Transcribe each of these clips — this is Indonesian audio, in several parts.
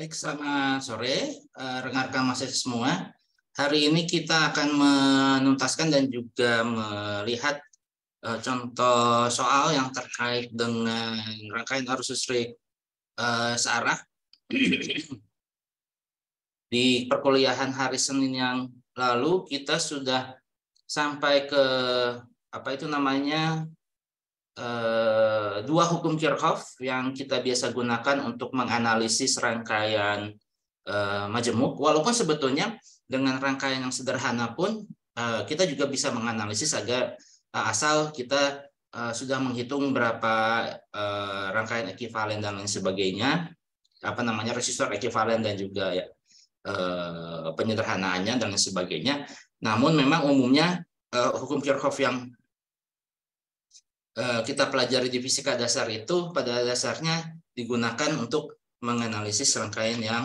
Baik, selamat sore uh, rekan-rekan semua. Hari ini kita akan menuntaskan dan juga melihat uh, contoh soal yang terkait dengan rangkaian arus listrik uh, searah di perkuliahan hari Senin yang lalu kita sudah sampai ke apa itu namanya dua hukum Kirchhoff yang kita biasa gunakan untuk menganalisis rangkaian majemuk walaupun sebetulnya dengan rangkaian yang sederhana pun uh, kita juga bisa menganalisis agar asal kita sudah menghitung berapa rangkaian ekivalen dan lain sebagainya, apa namanya resistor ekivalen dan juga ya penyederhanaannya dan lain sebagainya. Namun memang umumnya hukum Kirchhoff yang kita pelajari di fisika dasar itu pada dasarnya digunakan untuk menganalisis rangkaian yang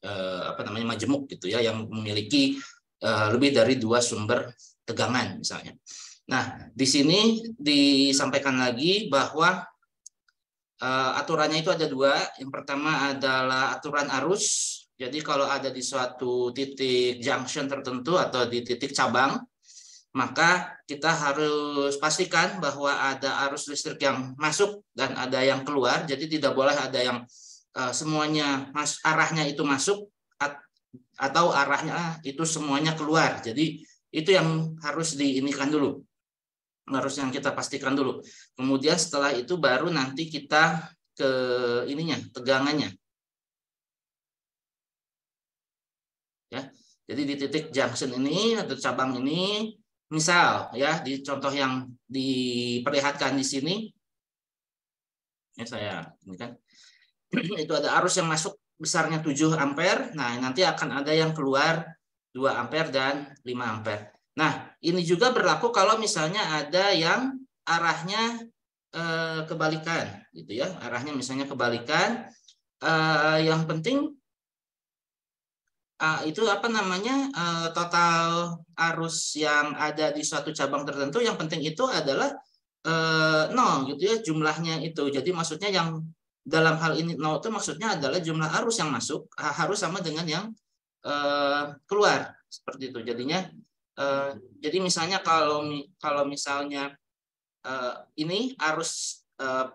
eh, apa namanya majemuk gitu ya yang memiliki eh, lebih dari dua sumber tegangan misalnya. Nah, di sini disampaikan lagi bahwa aturannya itu ada dua. Yang pertama adalah aturan arus. Jadi kalau ada di suatu titik junction tertentu atau di titik cabang, maka kita harus pastikan bahwa ada arus listrik yang masuk dan ada yang keluar. Jadi tidak boleh ada yang uh, semuanya arahnya itu masuk atau arahnya itu semuanya keluar. Jadi itu yang harus diinikan dulu. Harus yang kita pastikan dulu. Kemudian setelah itu baru nanti kita ke ininya, tegangannya. Ya. Jadi di titik junction ini atau cabang ini misal ya di contoh yang diperlihatkan di sini ya saya ini kan itu ada arus yang masuk besarnya 7 ampere. Nah, nanti akan ada yang keluar 2 ampere dan 5 ampere. Nah, ini juga berlaku kalau misalnya ada yang arahnya eh, kebalikan gitu ya. Arahnya misalnya kebalikan eh, yang penting uh, itu apa namanya uh, total arus yang ada di suatu cabang tertentu yang penting itu adalah uh, nol gitu ya jumlahnya itu. Jadi maksudnya yang dalam hal ini nol itu maksudnya adalah jumlah arus yang masuk harus sama dengan yang uh, keluar seperti itu. Jadinya uh, jadi misalnya kalau kalau misalnya uh, ini arus uh,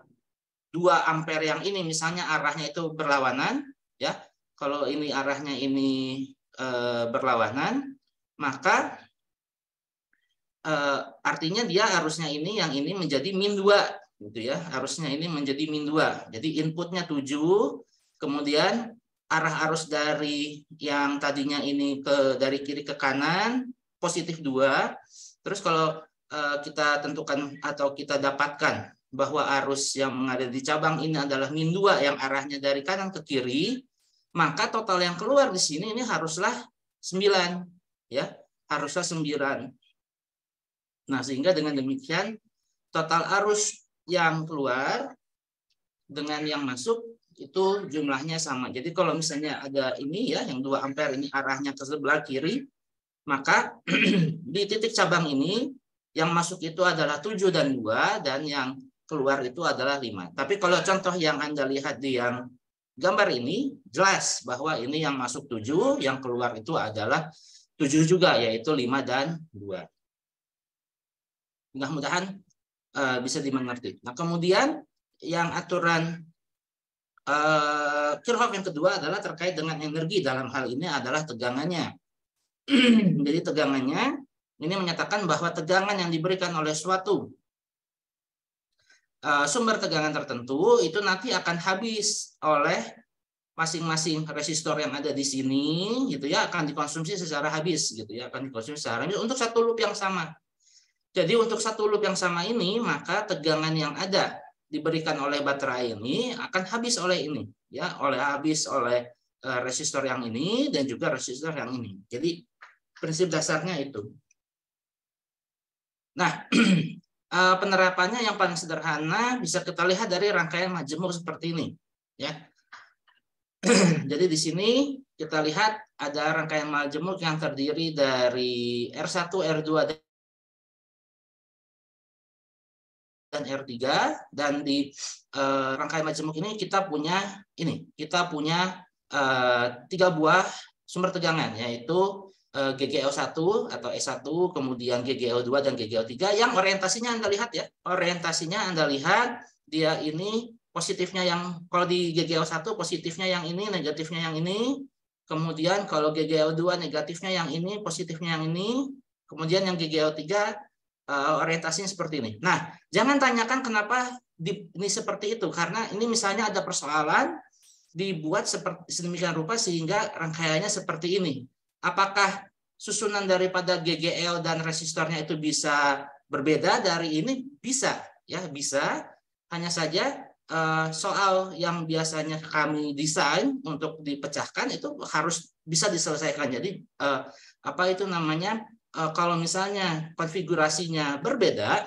2 ampere yang ini misalnya arahnya itu berlawanan ya kalau ini arahnya ini uh, berlawanan maka uh, artinya dia harusnya ini yang ini menjadi min 2 gitu ya. Harusnya ini menjadi min 2 jadi inputnya 7 kemudian arah arus dari yang tadinya ini ke dari kiri ke kanan positif 2 terus kalau uh, kita tentukan atau kita dapatkan bahwa arus yang ada di cabang ini adalah min 2 yang arahnya dari kanan ke kiri maka total yang keluar di sini ini haruslah 9 ya haruslah 9 nah sehingga dengan demikian total arus yang keluar dengan yang masuk itu jumlahnya sama. Jadi kalau misalnya ada ini ya yang 2 ampere ini arahnya ke sebelah kiri, maka di titik cabang ini yang masuk itu adalah 7 dan 2 dan yang keluar itu adalah 5. Tapi kalau contoh yang Anda lihat di yang gambar ini jelas bahwa ini yang masuk 7, yang keluar itu adalah 7 juga yaitu 5 dan 2. Mudah-mudahan uh, bisa dimengerti. Nah, kemudian yang aturan uh, Kirchhoff yang kedua adalah terkait dengan energi. Dalam hal ini adalah tegangannya. Jadi tegangannya ini menyatakan bahwa tegangan yang diberikan oleh suatu sumber tegangan tertentu itu nanti akan habis oleh masing-masing resistor yang ada di sini gitu ya akan dikonsumsi secara habis gitu ya akan dikonsumsi secara habis untuk satu loop yang sama jadi untuk satu loop yang sama ini, maka tegangan yang ada diberikan oleh baterai ini akan habis oleh ini, ya, oleh habis oleh eh, resistor yang ini dan juga resistor yang ini. Jadi prinsip dasarnya itu. Nah, eh, penerapannya yang paling sederhana bisa kita lihat dari rangkaian majemuk seperti ini, ya. Jadi di sini kita lihat ada rangkaian majemuk yang terdiri dari R1, R2, dan R3 dan di uh, rangkaian majemuk ini kita punya ini kita punya uh, tiga buah sumber tegangan yaitu uh, GGL1 atau S1, kemudian GGL2 dan GGL3 yang orientasinya Anda lihat ya. Orientasinya Anda lihat dia ini positifnya yang kalau di GGL1 positifnya yang ini, negatifnya yang ini. Kemudian kalau GGL2 negatifnya yang ini, positifnya yang ini. Kemudian yang GGL3 uh, orientasinya seperti ini. Nah, jangan tanyakan kenapa ini seperti itu karena ini misalnya ada persoalan dibuat seperti sedemikian rupa sehingga rangkaiannya seperti ini. Apakah susunan daripada GGL dan resistornya itu bisa berbeda dari ini? Bisa, ya bisa. Hanya saja eh, soal yang biasanya kami desain untuk dipecahkan itu harus bisa diselesaikan. Jadi eh, apa itu namanya? Eh, kalau misalnya konfigurasinya berbeda,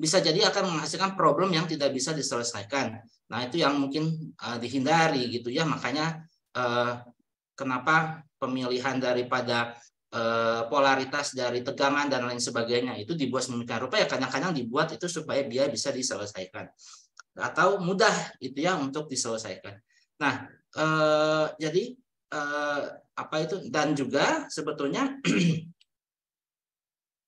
bisa jadi akan menghasilkan problem yang tidak bisa diselesaikan. Nah, itu yang mungkin dihindari gitu ya. Makanya kenapa pemilihan daripada uh, polaritas dari tegangan dan lain sebagainya itu dibuat sedemikian rupa ya kadang-kadang dibuat itu supaya dia bisa diselesaikan atau mudah itu ya untuk diselesaikan. Nah, uh, jadi uh, apa itu dan juga sebetulnya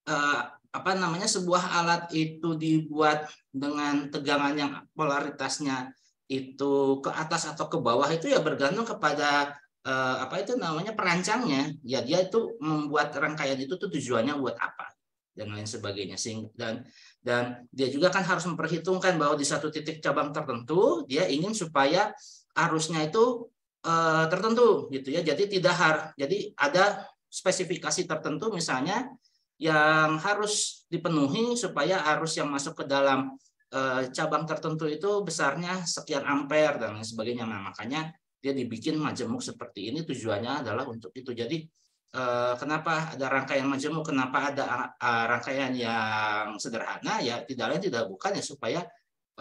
uh, apa namanya sebuah alat itu dibuat dengan tegangan yang polaritasnya itu ke atas atau ke bawah itu ya bergantung kepada eh, apa itu namanya perancangnya. Ya dia itu membuat rangkaian itu tuh tujuannya buat apa dan lain sebagainya. Sing dan dan dia juga kan harus memperhitungkan bahwa di satu titik cabang tertentu dia ingin supaya arusnya itu eh, tertentu gitu ya. Jadi tidak harus jadi ada spesifikasi tertentu misalnya yang harus dipenuhi supaya arus yang masuk ke dalam eh, cabang tertentu itu besarnya sekian ampere dan lain sebagainya. Nah, makanya dia dibikin majemuk seperti ini tujuannya adalah untuk itu. Jadi eh, kenapa ada rangkaian majemuk, kenapa ada eh, rangkaian yang sederhana ya tidak lain tidak bukan ya supaya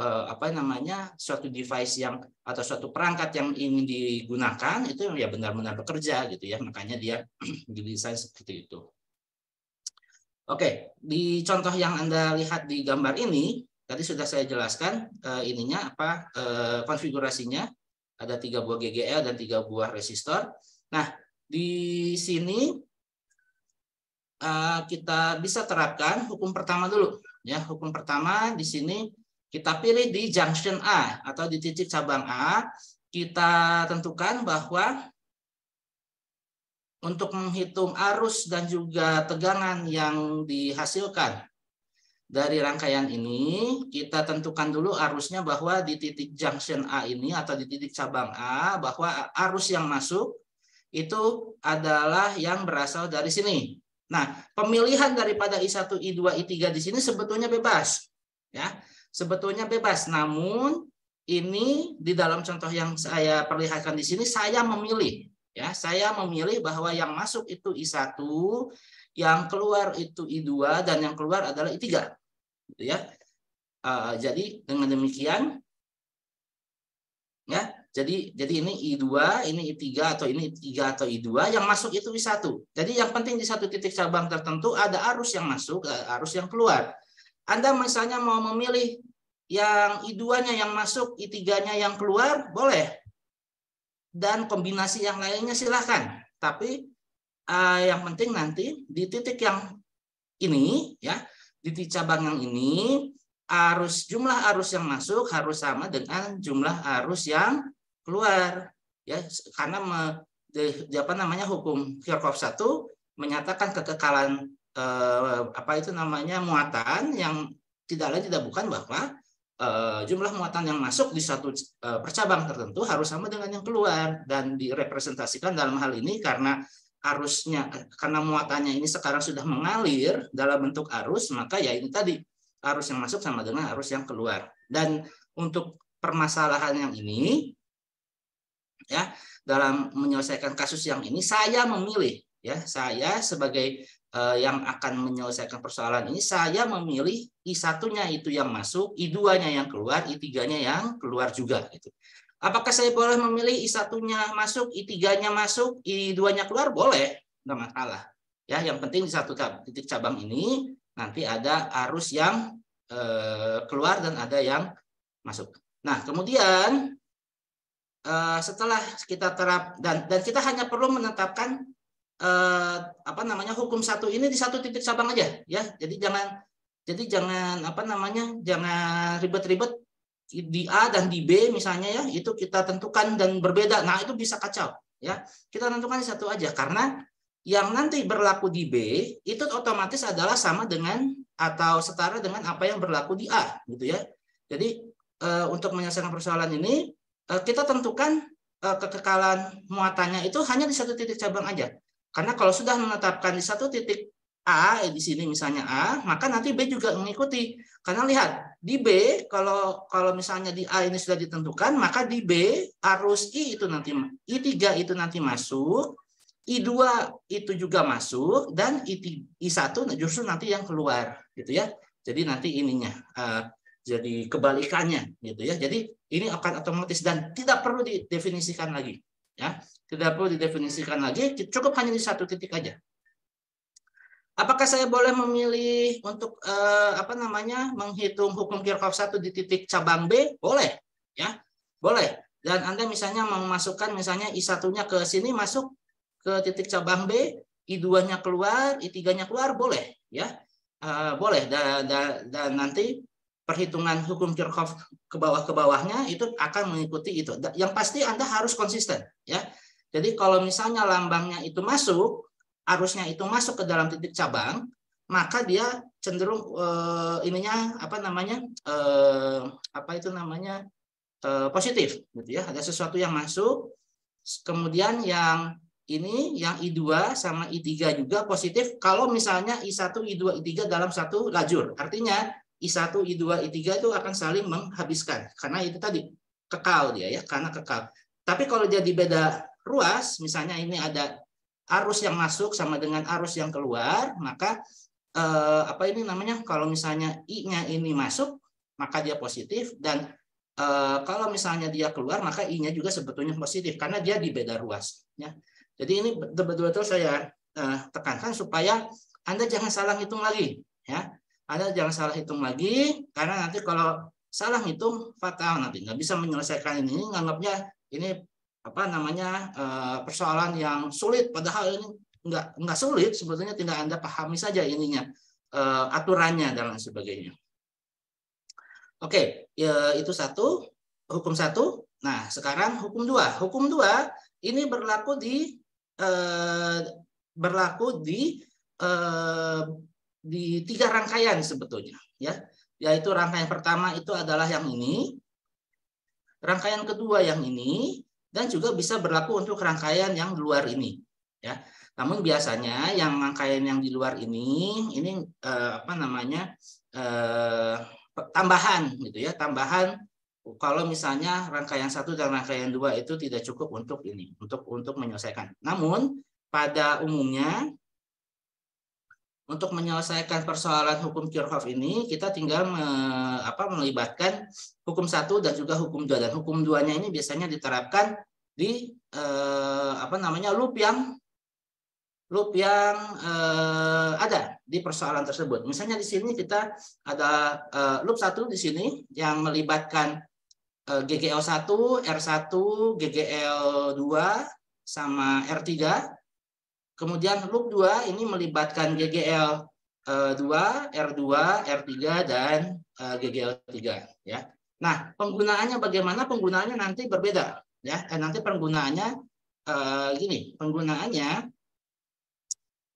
apa namanya suatu device yang atau suatu perangkat yang ingin digunakan itu ya benar-benar bekerja gitu ya makanya dia didesain seperti itu. Oke, di contoh yang Anda lihat di gambar ini, tadi sudah saya jelaskan eh, ininya apa eh, konfigurasinya. Ada tiga buah GGL dan tiga buah resistor. Nah, di sini eh, kita bisa terapkan hukum pertama dulu. Ya, hukum pertama di sini kita pilih di junction A atau di titik cabang A. Kita tentukan bahwa untuk menghitung arus dan juga tegangan yang dihasilkan dari rangkaian ini, kita tentukan dulu arusnya bahwa di titik junction A ini atau di titik cabang A, bahwa arus yang masuk itu adalah yang berasal dari sini. Nah, pemilihan daripada I1, I2, I3 di sini sebetulnya bebas. ya Sebetulnya bebas, namun ini di dalam contoh yang saya perlihatkan di sini, saya memilih Ya, saya memilih bahwa yang masuk itu I1, yang keluar itu I2 dan yang keluar adalah I3. Gitu ya. Uh, jadi dengan demikian ya, jadi jadi ini I2, ini I3 atau ini I3 atau I2 yang masuk itu I1. Jadi yang penting di satu titik cabang tertentu ada arus yang masuk, arus yang keluar. Anda misalnya mau memilih yang I2-nya yang masuk, I3-nya yang keluar, boleh dan kombinasi yang lainnya silahkan. Tapi uh, yang penting nanti di titik yang ini ya di cabang yang ini arus jumlah arus yang masuk harus sama dengan jumlah arus yang keluar. Ya karena me, di apa namanya hukum Kirchhoff satu menyatakan kekekalan eh, apa itu namanya muatan yang tidak lain tidak bukan bahwa uh, jumlah muatan yang masuk di satu uh, percabang tertentu harus sama dengan yang keluar dan direpresentasikan dalam hal ini karena arusnya karena muatannya ini sekarang sudah mengalir dalam bentuk arus maka ya ini tadi arus yang masuk sama dengan arus yang keluar dan untuk permasalahan yang ini ya dalam menyelesaikan kasus yang ini saya memilih ya saya sebagai uh, yang akan menyelesaikan persoalan ini saya memilih I1-nya itu yang masuk, I2-nya yang keluar, I3-nya yang keluar juga gitu. Apakah saya boleh memilih I1-nya masuk, I3-nya masuk, I2-nya keluar? Boleh, enggak masalah. Ya, yang penting di satu titik cabang ini nanti ada arus yang eh, keluar dan ada yang masuk. Nah, kemudian uh, setelah kita terap dan dan kita hanya perlu menetapkan uh, apa namanya hukum satu ini di satu titik cabang aja ya. Jadi jangan jadi jangan apa namanya jangan ribet-ribet di A dan di B misalnya ya itu kita tentukan dan berbeda. Nah itu bisa kacau ya. Kita tentukan satu aja karena yang nanti berlaku di B itu otomatis adalah sama dengan atau setara dengan apa yang berlaku di A gitu ya. Jadi uh, untuk menyelesaikan persoalan ini uh, kita tentukan uh, kekekalan muatannya itu hanya di satu titik cabang aja. Karena kalau sudah menetapkan di satu titik A di sini misalnya A, maka nanti B juga mengikuti. Karena lihat di B kalau kalau misalnya di A ini sudah ditentukan, maka di B arus I itu nanti I3 itu nanti masuk, I2 itu juga masuk dan I, I1 justru nanti yang keluar gitu ya. Jadi nanti ininya uh, jadi kebalikannya gitu ya. Jadi ini akan otomatis dan tidak perlu didefinisikan lagi ya. Tidak perlu didefinisikan lagi, cukup hanya di satu titik aja. Apakah saya boleh memilih untuk uh, apa namanya menghitung hukum Kirchhoff satu di titik cabang B? Boleh, ya, boleh. Dan Anda misalnya memasukkan misalnya I1-nya ke sini masuk ke titik cabang B, I2-nya keluar, I3-nya keluar, boleh. ya uh, Boleh, dan, dan, dan nanti perhitungan hukum Kirchhoff ke bawah ke bawahnya itu akan mengikuti itu. Yang pasti Anda harus konsisten, ya. Jadi kalau misalnya lambangnya itu masuk, arusnya itu masuk ke dalam titik cabang, maka dia cenderung uh, ininya apa namanya uh, apa itu namanya uh, positif, gitu ya. Ada sesuatu yang masuk, kemudian yang ini yang I2 sama I3 juga positif kalau misalnya I1, I2, I3 dalam satu lajur. Artinya I1, I2, I3 itu akan saling menghabiskan karena itu tadi kekal dia ya, karena kekal. Tapi kalau jadi beda ruas, misalnya ini ada arus yang masuk sama dengan arus yang keluar, maka eh, apa ini namanya? Kalau misalnya I-nya ini masuk, maka dia positif dan eh, kalau misalnya dia keluar, maka I-nya juga sebetulnya positif karena dia di beda ruas ya. Jadi ini betul-betul saya uh, tekankan supaya Anda jangan salah hitung lagi, ya. Anda jangan salah hitung lagi karena nanti kalau salah hitung fatal nanti nggak bisa menyelesaikan ini, nganggapnya ini apa namanya uh, persoalan yang sulit. Padahal ini nggak nggak sulit sebetulnya tidak anda pahami saja ininya uh, aturannya dan lain sebagainya. Oke ya, itu satu. Hukum satu. Nah sekarang hukum dua. Hukum dua ini berlaku di Eh, berlaku di eh, di tiga rangkaian sebetulnya ya. Yaitu rangkaian pertama itu adalah yang ini. Rangkaian kedua yang ini dan juga bisa berlaku untuk rangkaian yang di luar ini ya namun biasanya yang rangkaian yang di luar ini ini eh, apa namanya eh, tambahan gitu ya tambahan kalau misalnya rangkaian satu dan rangkaian dua itu tidak cukup untuk ini, untuk untuk menyelesaikan. Namun pada umumnya untuk menyelesaikan persoalan hukum Kirchhoff ini kita tinggal me, apa, melibatkan hukum satu dan juga hukum dua dan hukum duanya ini biasanya diterapkan di eh, apa namanya loop yang loop yang eh, ada di persoalan tersebut. Misalnya di sini kita ada eh, loop satu di sini yang melibatkan GGL1, R1, GGL2 sama R3. Kemudian loop 2 ini melibatkan GGL2, R2, R3 dan eh, GGL3 ya. Nah, penggunaannya bagaimana? Penggunaannya nanti berbeda ya. Eh, nanti penggunaannya eh, gini, penggunaannya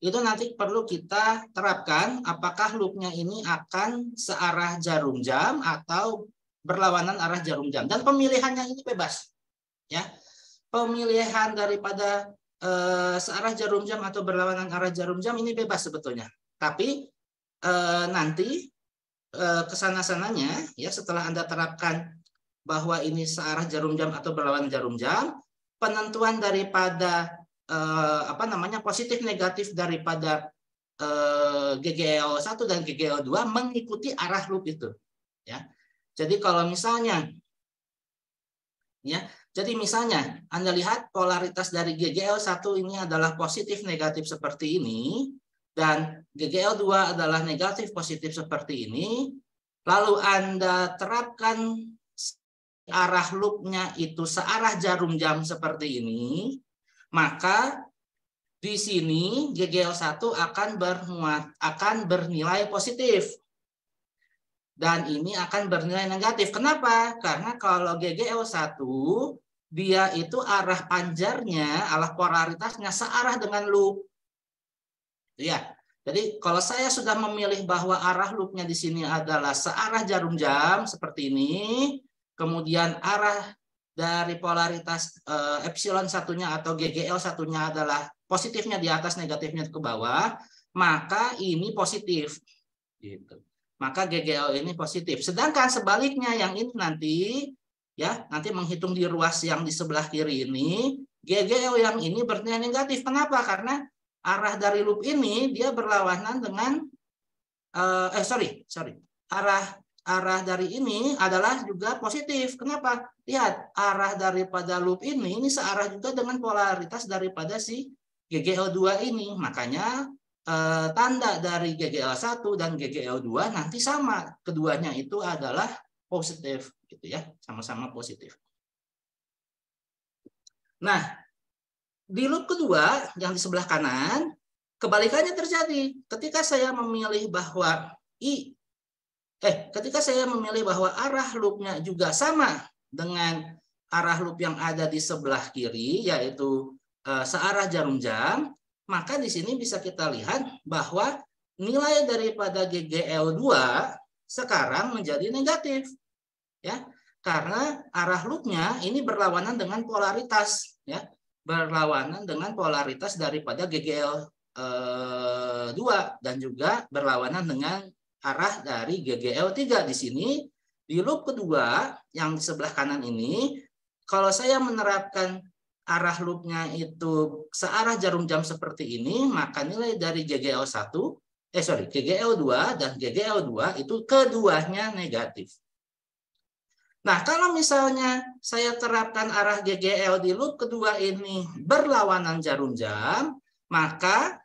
itu nanti perlu kita terapkan apakah loopnya ini akan searah jarum jam atau berlawanan arah jarum jam dan pemilihannya ini bebas ya pemilihan daripada eh, searah jarum jam atau berlawanan arah jarum jam ini bebas sebetulnya. Tapi eh, nanti eh, ke sana sananya ya setelah anda terapkan bahwa ini searah jarum jam atau berlawanan jarum jam penentuan daripada apa namanya positif negatif daripada eh, GGL 1 dan GGL 2 mengikuti arah loop itu ya. Jadi kalau misalnya ya, jadi misalnya Anda lihat polaritas dari GGL1 ini adalah positif negatif seperti ini dan GGL2 adalah negatif positif seperti ini, lalu Anda terapkan arah loopnya itu searah jarum jam seperti ini, maka di sini GGL1 akan bermuat akan bernilai positif. Dan ini akan bernilai negatif. Kenapa? Karena kalau GGL1 dia itu arah panjarnya, arah polaritasnya searah dengan loop. Ya. Jadi kalau saya sudah memilih bahwa arah loopnya di sini adalah searah jarum jam seperti ini, kemudian arah dari polaritas uh, epsilon satunya atau GGL satunya adalah positifnya di atas, negatifnya ke bawah, maka ini positif. Gitu. Maka GGL ini positif. Sedangkan sebaliknya yang ini nanti ya nanti menghitung di ruas yang di sebelah kiri ini GGL yang ini bernilai negatif. Kenapa? Karena arah dari loop ini dia berlawanan dengan uh, eh sorry sorry arah arah dari ini adalah juga positif. Kenapa? Lihat, arah daripada loop ini ini searah juga dengan polaritas daripada si GGL2 ini. Makanya eh, tanda dari GGL1 dan GGL2 nanti sama. Keduanya itu adalah positif gitu ya, sama-sama positif. Nah, di loop kedua yang di sebelah kanan kebalikannya terjadi. Ketika saya memilih bahwa I eh ketika saya memilih bahwa arah loopnya juga sama dengan arah loop yang ada di sebelah kiri yaitu eh, searah jarum jam, maka di sini bisa kita lihat bahwa nilai daripada GGL2 sekarang menjadi negatif. Ya. Karena arah loopnya ini berlawanan dengan polaritas ya, berlawanan dengan polaritas daripada GGL 2 eh, dan juga berlawanan dengan arah dari GGL3 di sini di loop kedua yang di sebelah kanan ini kalau saya menerapkan arah loopnya itu searah jarum jam seperti ini maka nilai dari GGL1 eh sorry GGL2 dan GGL2 itu keduanya negatif. Nah, kalau misalnya saya terapkan arah GGL di loop kedua ini berlawanan jarum jam, maka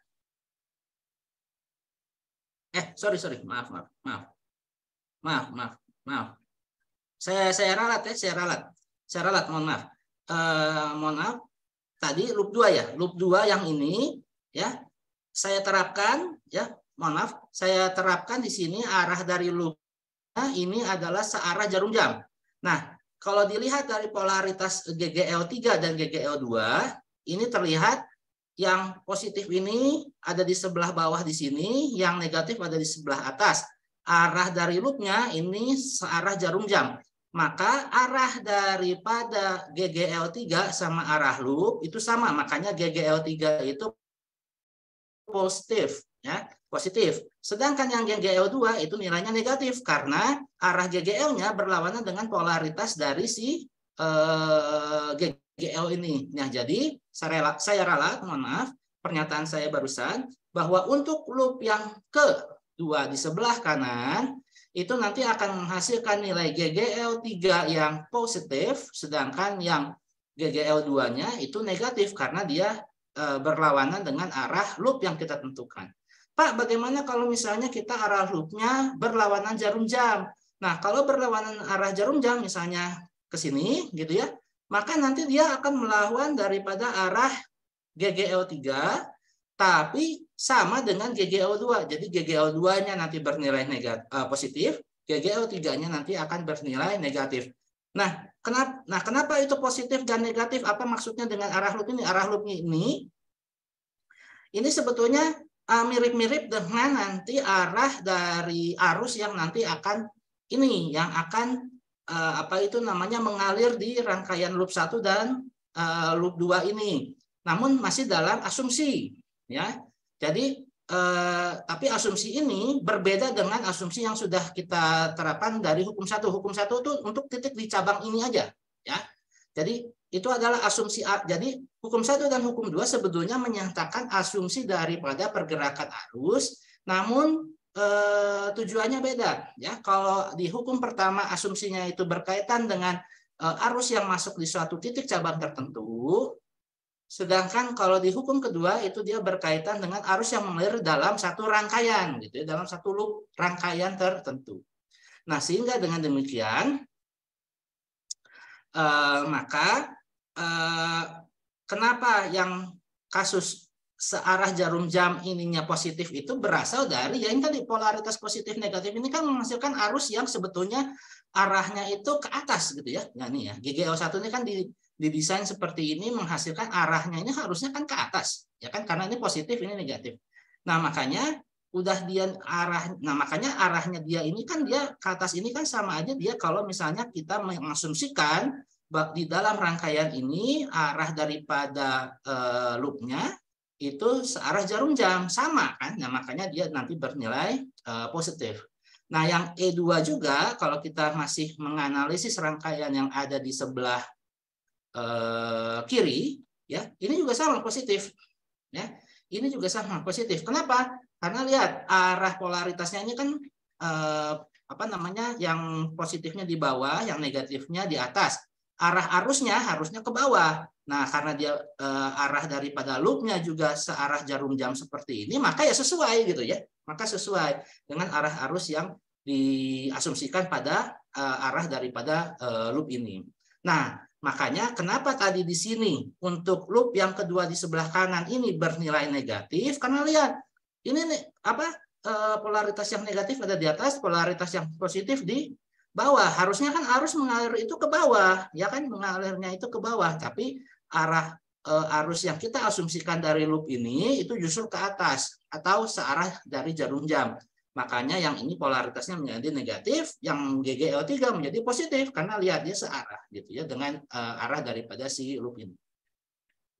Eh, sorry, sorry. Maaf, maaf, maaf. Maaf, maaf, maaf. Saya saya ralat ya, saya ralat. Saya ralat, mohon maaf. Uh, mohon maaf. Tadi loop 2 ya. Loop 2 yang ini ya. Saya terapkan ya, mohon maaf. Saya terapkan di sini arah dari loop ini adalah searah jarum jam. Nah, kalau dilihat dari polaritas GGL3 dan GGL2, ini terlihat yang positif ini ada di sebelah bawah di sini, yang negatif ada di sebelah atas. Arah dari loopnya ini searah jarum jam. Maka arah daripada GGL3 sama arah loop itu sama. Makanya GGL3 itu positif. ya positif. Sedangkan yang GGL2 itu nilainya negatif karena arah GGL-nya berlawanan dengan polaritas dari si eh, GL ini. Nah, jadi saya ralat, saya ralat, mohon maaf, pernyataan saya barusan bahwa untuk loop yang kedua di sebelah kanan itu nanti akan menghasilkan nilai GGL 3 yang positif sedangkan yang GGL 2-nya itu negatif karena dia e, berlawanan dengan arah loop yang kita tentukan. Pak, bagaimana kalau misalnya kita arah loopnya berlawanan jarum jam? Nah, kalau berlawanan arah jarum jam misalnya ke sini gitu ya, maka nanti dia akan melawan daripada arah GGL3 tapi sama dengan GGL2. Jadi GGL2-nya nanti bernilai negatif, uh, positif, GGL3-nya nanti akan bernilai negatif. Nah, kenapa nah kenapa itu positif dan negatif? Apa maksudnya dengan arah loop ini? Arah loop ini ini sebetulnya mirip-mirip uh, dengan nanti arah dari arus yang nanti akan ini yang akan uh, apa itu namanya mengalir di rangkaian loop 1 dan uh, loop 2 ini. Namun masih dalam asumsi ya. Jadi uh, tapi asumsi ini berbeda dengan asumsi yang sudah kita terapkan dari hukum satu. Hukum satu itu untuk titik di cabang ini aja ya. Jadi itu adalah asumsi jadi hukum satu dan hukum dua sebetulnya menyatakan asumsi daripada pergerakan arus namun eh, tujuannya beda ya. Kalau di hukum pertama asumsinya itu berkaitan dengan eh, arus yang masuk di suatu titik cabang tertentu sedangkan kalau di hukum kedua itu dia berkaitan dengan arus yang mengalir dalam satu rangkaian gitu ya dalam satu loop rangkaian tertentu. Nah sehingga dengan demikian uh, maka uh, kenapa yang kasus searah jarum jam ininya positif itu berasal dari ya ini tadi polaritas positif negatif ini kan menghasilkan arus yang sebetulnya arahnya itu ke atas gitu ya. Nah ini ya GGL1 ini kan di didesain seperti ini menghasilkan arahnya ini harusnya kan ke atas ya kan karena ini positif ini negatif. Nah makanya udah dia arah nah makanya arahnya dia ini kan dia ke atas ini kan sama aja dia kalau misalnya kita mengasumsikan di dalam rangkaian ini arah daripada uh, loopnya itu searah jarum jam. Sama kan? Nah makanya dia nanti bernilai uh, positif. Nah yang E2 juga kalau kita masih menganalisis rangkaian yang ada di sebelah uh, kiri ya ini juga sama positif ya. Ini juga sama positif. Kenapa? Karena lihat arah polaritasnya ini kan eh, apa namanya yang positifnya di bawah, yang negatifnya di atas. Arah arusnya harusnya ke bawah. Nah, karena dia eh, arah daripada loopnya juga searah jarum jam seperti ini, maka ya sesuai gitu ya. Maka sesuai dengan arah arus yang diasumsikan pada eh, arah daripada eh, loop ini. Nah, makanya kenapa tadi di sini untuk loop yang kedua di sebelah kanan ini bernilai negatif? Karena lihat ini nih, apa polaritas yang negatif ada di atas, polaritas yang positif di bawah. Harusnya kan arus mengalir itu ke bawah, ya kan mengalirnya itu ke bawah, tapi arah eh, arus yang kita asumsikan dari loop ini itu justru ke atas atau searah dari jarum jam. Makanya yang ini polaritasnya menjadi negatif, yang GGL3 menjadi positif karena lihat dia searah gitu ya dengan uh, arah daripada si loop ini.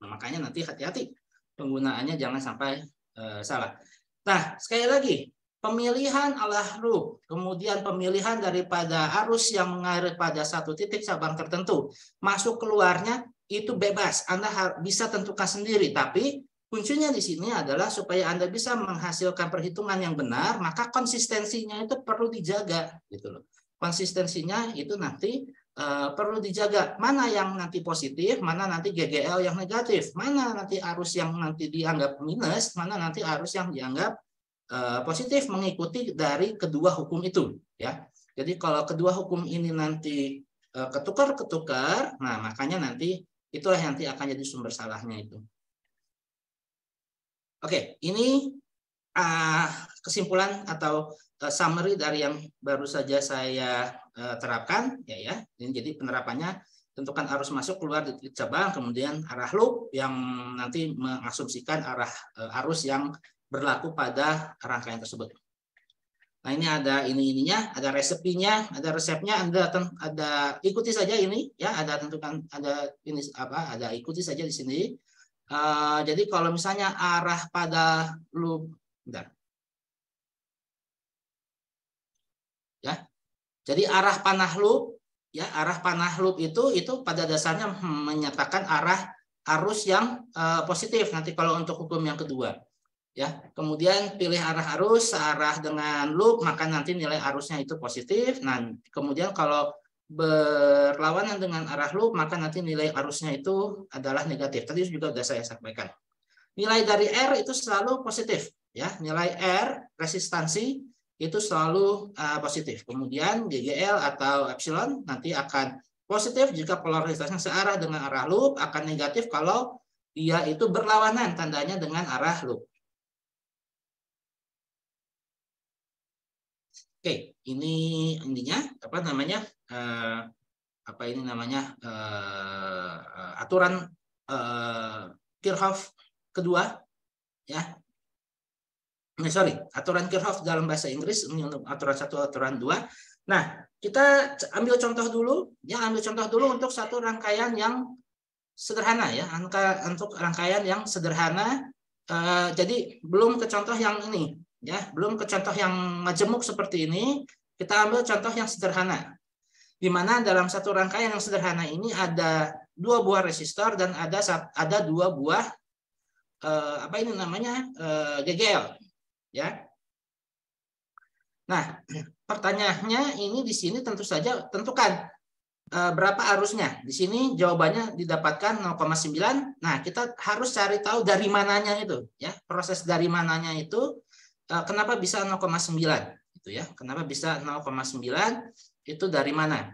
Nah, makanya nanti hati-hati penggunaannya jangan sampai uh, salah. Nah, sekali lagi, pemilihan Allah ruh, kemudian pemilihan daripada arus yang mengalir pada satu titik cabang tertentu, masuk keluarnya itu bebas. Anda bisa tentukan sendiri, tapi kuncinya di sini adalah supaya Anda bisa menghasilkan perhitungan yang benar, maka konsistensinya itu perlu dijaga gitu loh. Konsistensinya itu nanti uh, perlu dijaga mana yang nanti positif, mana nanti GGL yang negatif, mana nanti arus yang nanti dianggap minus, mana nanti arus yang dianggap positif mengikuti dari kedua hukum itu ya. Jadi kalau kedua hukum ini nanti uh, ketukar-ketukar, nah makanya nanti itulah yang nanti akan jadi sumber salahnya itu. Oke, ini uh, kesimpulan atau uh, summary dari yang baru saja saya terapkan, ya ya. Ini jadi penerapannya tentukan arus masuk keluar di cabang, kemudian arah loop yang nanti mengasumsikan arah arus yang berlaku pada rangkaian tersebut. Nah ini ada ini ininya, ada resepinya, ada resepnya, ada ada ikuti saja ini ya, ada tentukan ada ini apa, ada ikuti saja di sini. Uh, jadi kalau misalnya arah pada loop, bentar. Ya. Jadi arah panah loop, ya arah panah loop itu itu pada dasarnya menyatakan arah arus yang uh, positif nanti kalau untuk hukum yang kedua. Ya, kemudian pilih arah arus searah dengan loop, maka nanti nilai arusnya itu positif. Nah, kemudian kalau berlawanan dengan arah loop, maka nanti nilai arusnya itu adalah negatif. Tadi juga sudah saya sampaikan. Nilai dari R itu selalu positif. ya Nilai R, resistansi, itu selalu uh, positif. Kemudian GGL atau epsilon nanti akan positif jika polaritasnya searah dengan arah loop, akan negatif kalau dia itu berlawanan tandanya dengan arah loop. Oke, ini intinya apa namanya uh, apa ini namanya uh, aturan uh, Kirchhoff kedua ya. Nah, sorry, aturan Kirchhoff dalam bahasa Inggris ini untuk aturan satu, aturan dua. Nah, kita ambil contoh dulu, ya ambil contoh dulu untuk satu rangkaian yang sederhana ya, angka untuk rangkaian yang sederhana. Uh, jadi belum ke contoh yang ini, ya belum ke contoh yang majemuk seperti ini kita ambil contoh yang sederhana. Di mana dalam satu rangkaian yang sederhana ini ada dua buah resistor dan ada ada dua buah eh, apa ini namanya eh, GGL ya. Nah pertanyaannya ini di sini tentu saja tentukan eh, berapa arusnya. Di sini jawabannya didapatkan 0,9 nah kita harus cari tahu dari mananya itu ya. Proses dari mananya itu kenapa bisa 0,9 gitu ya? Kenapa bisa 0,9 itu dari mana?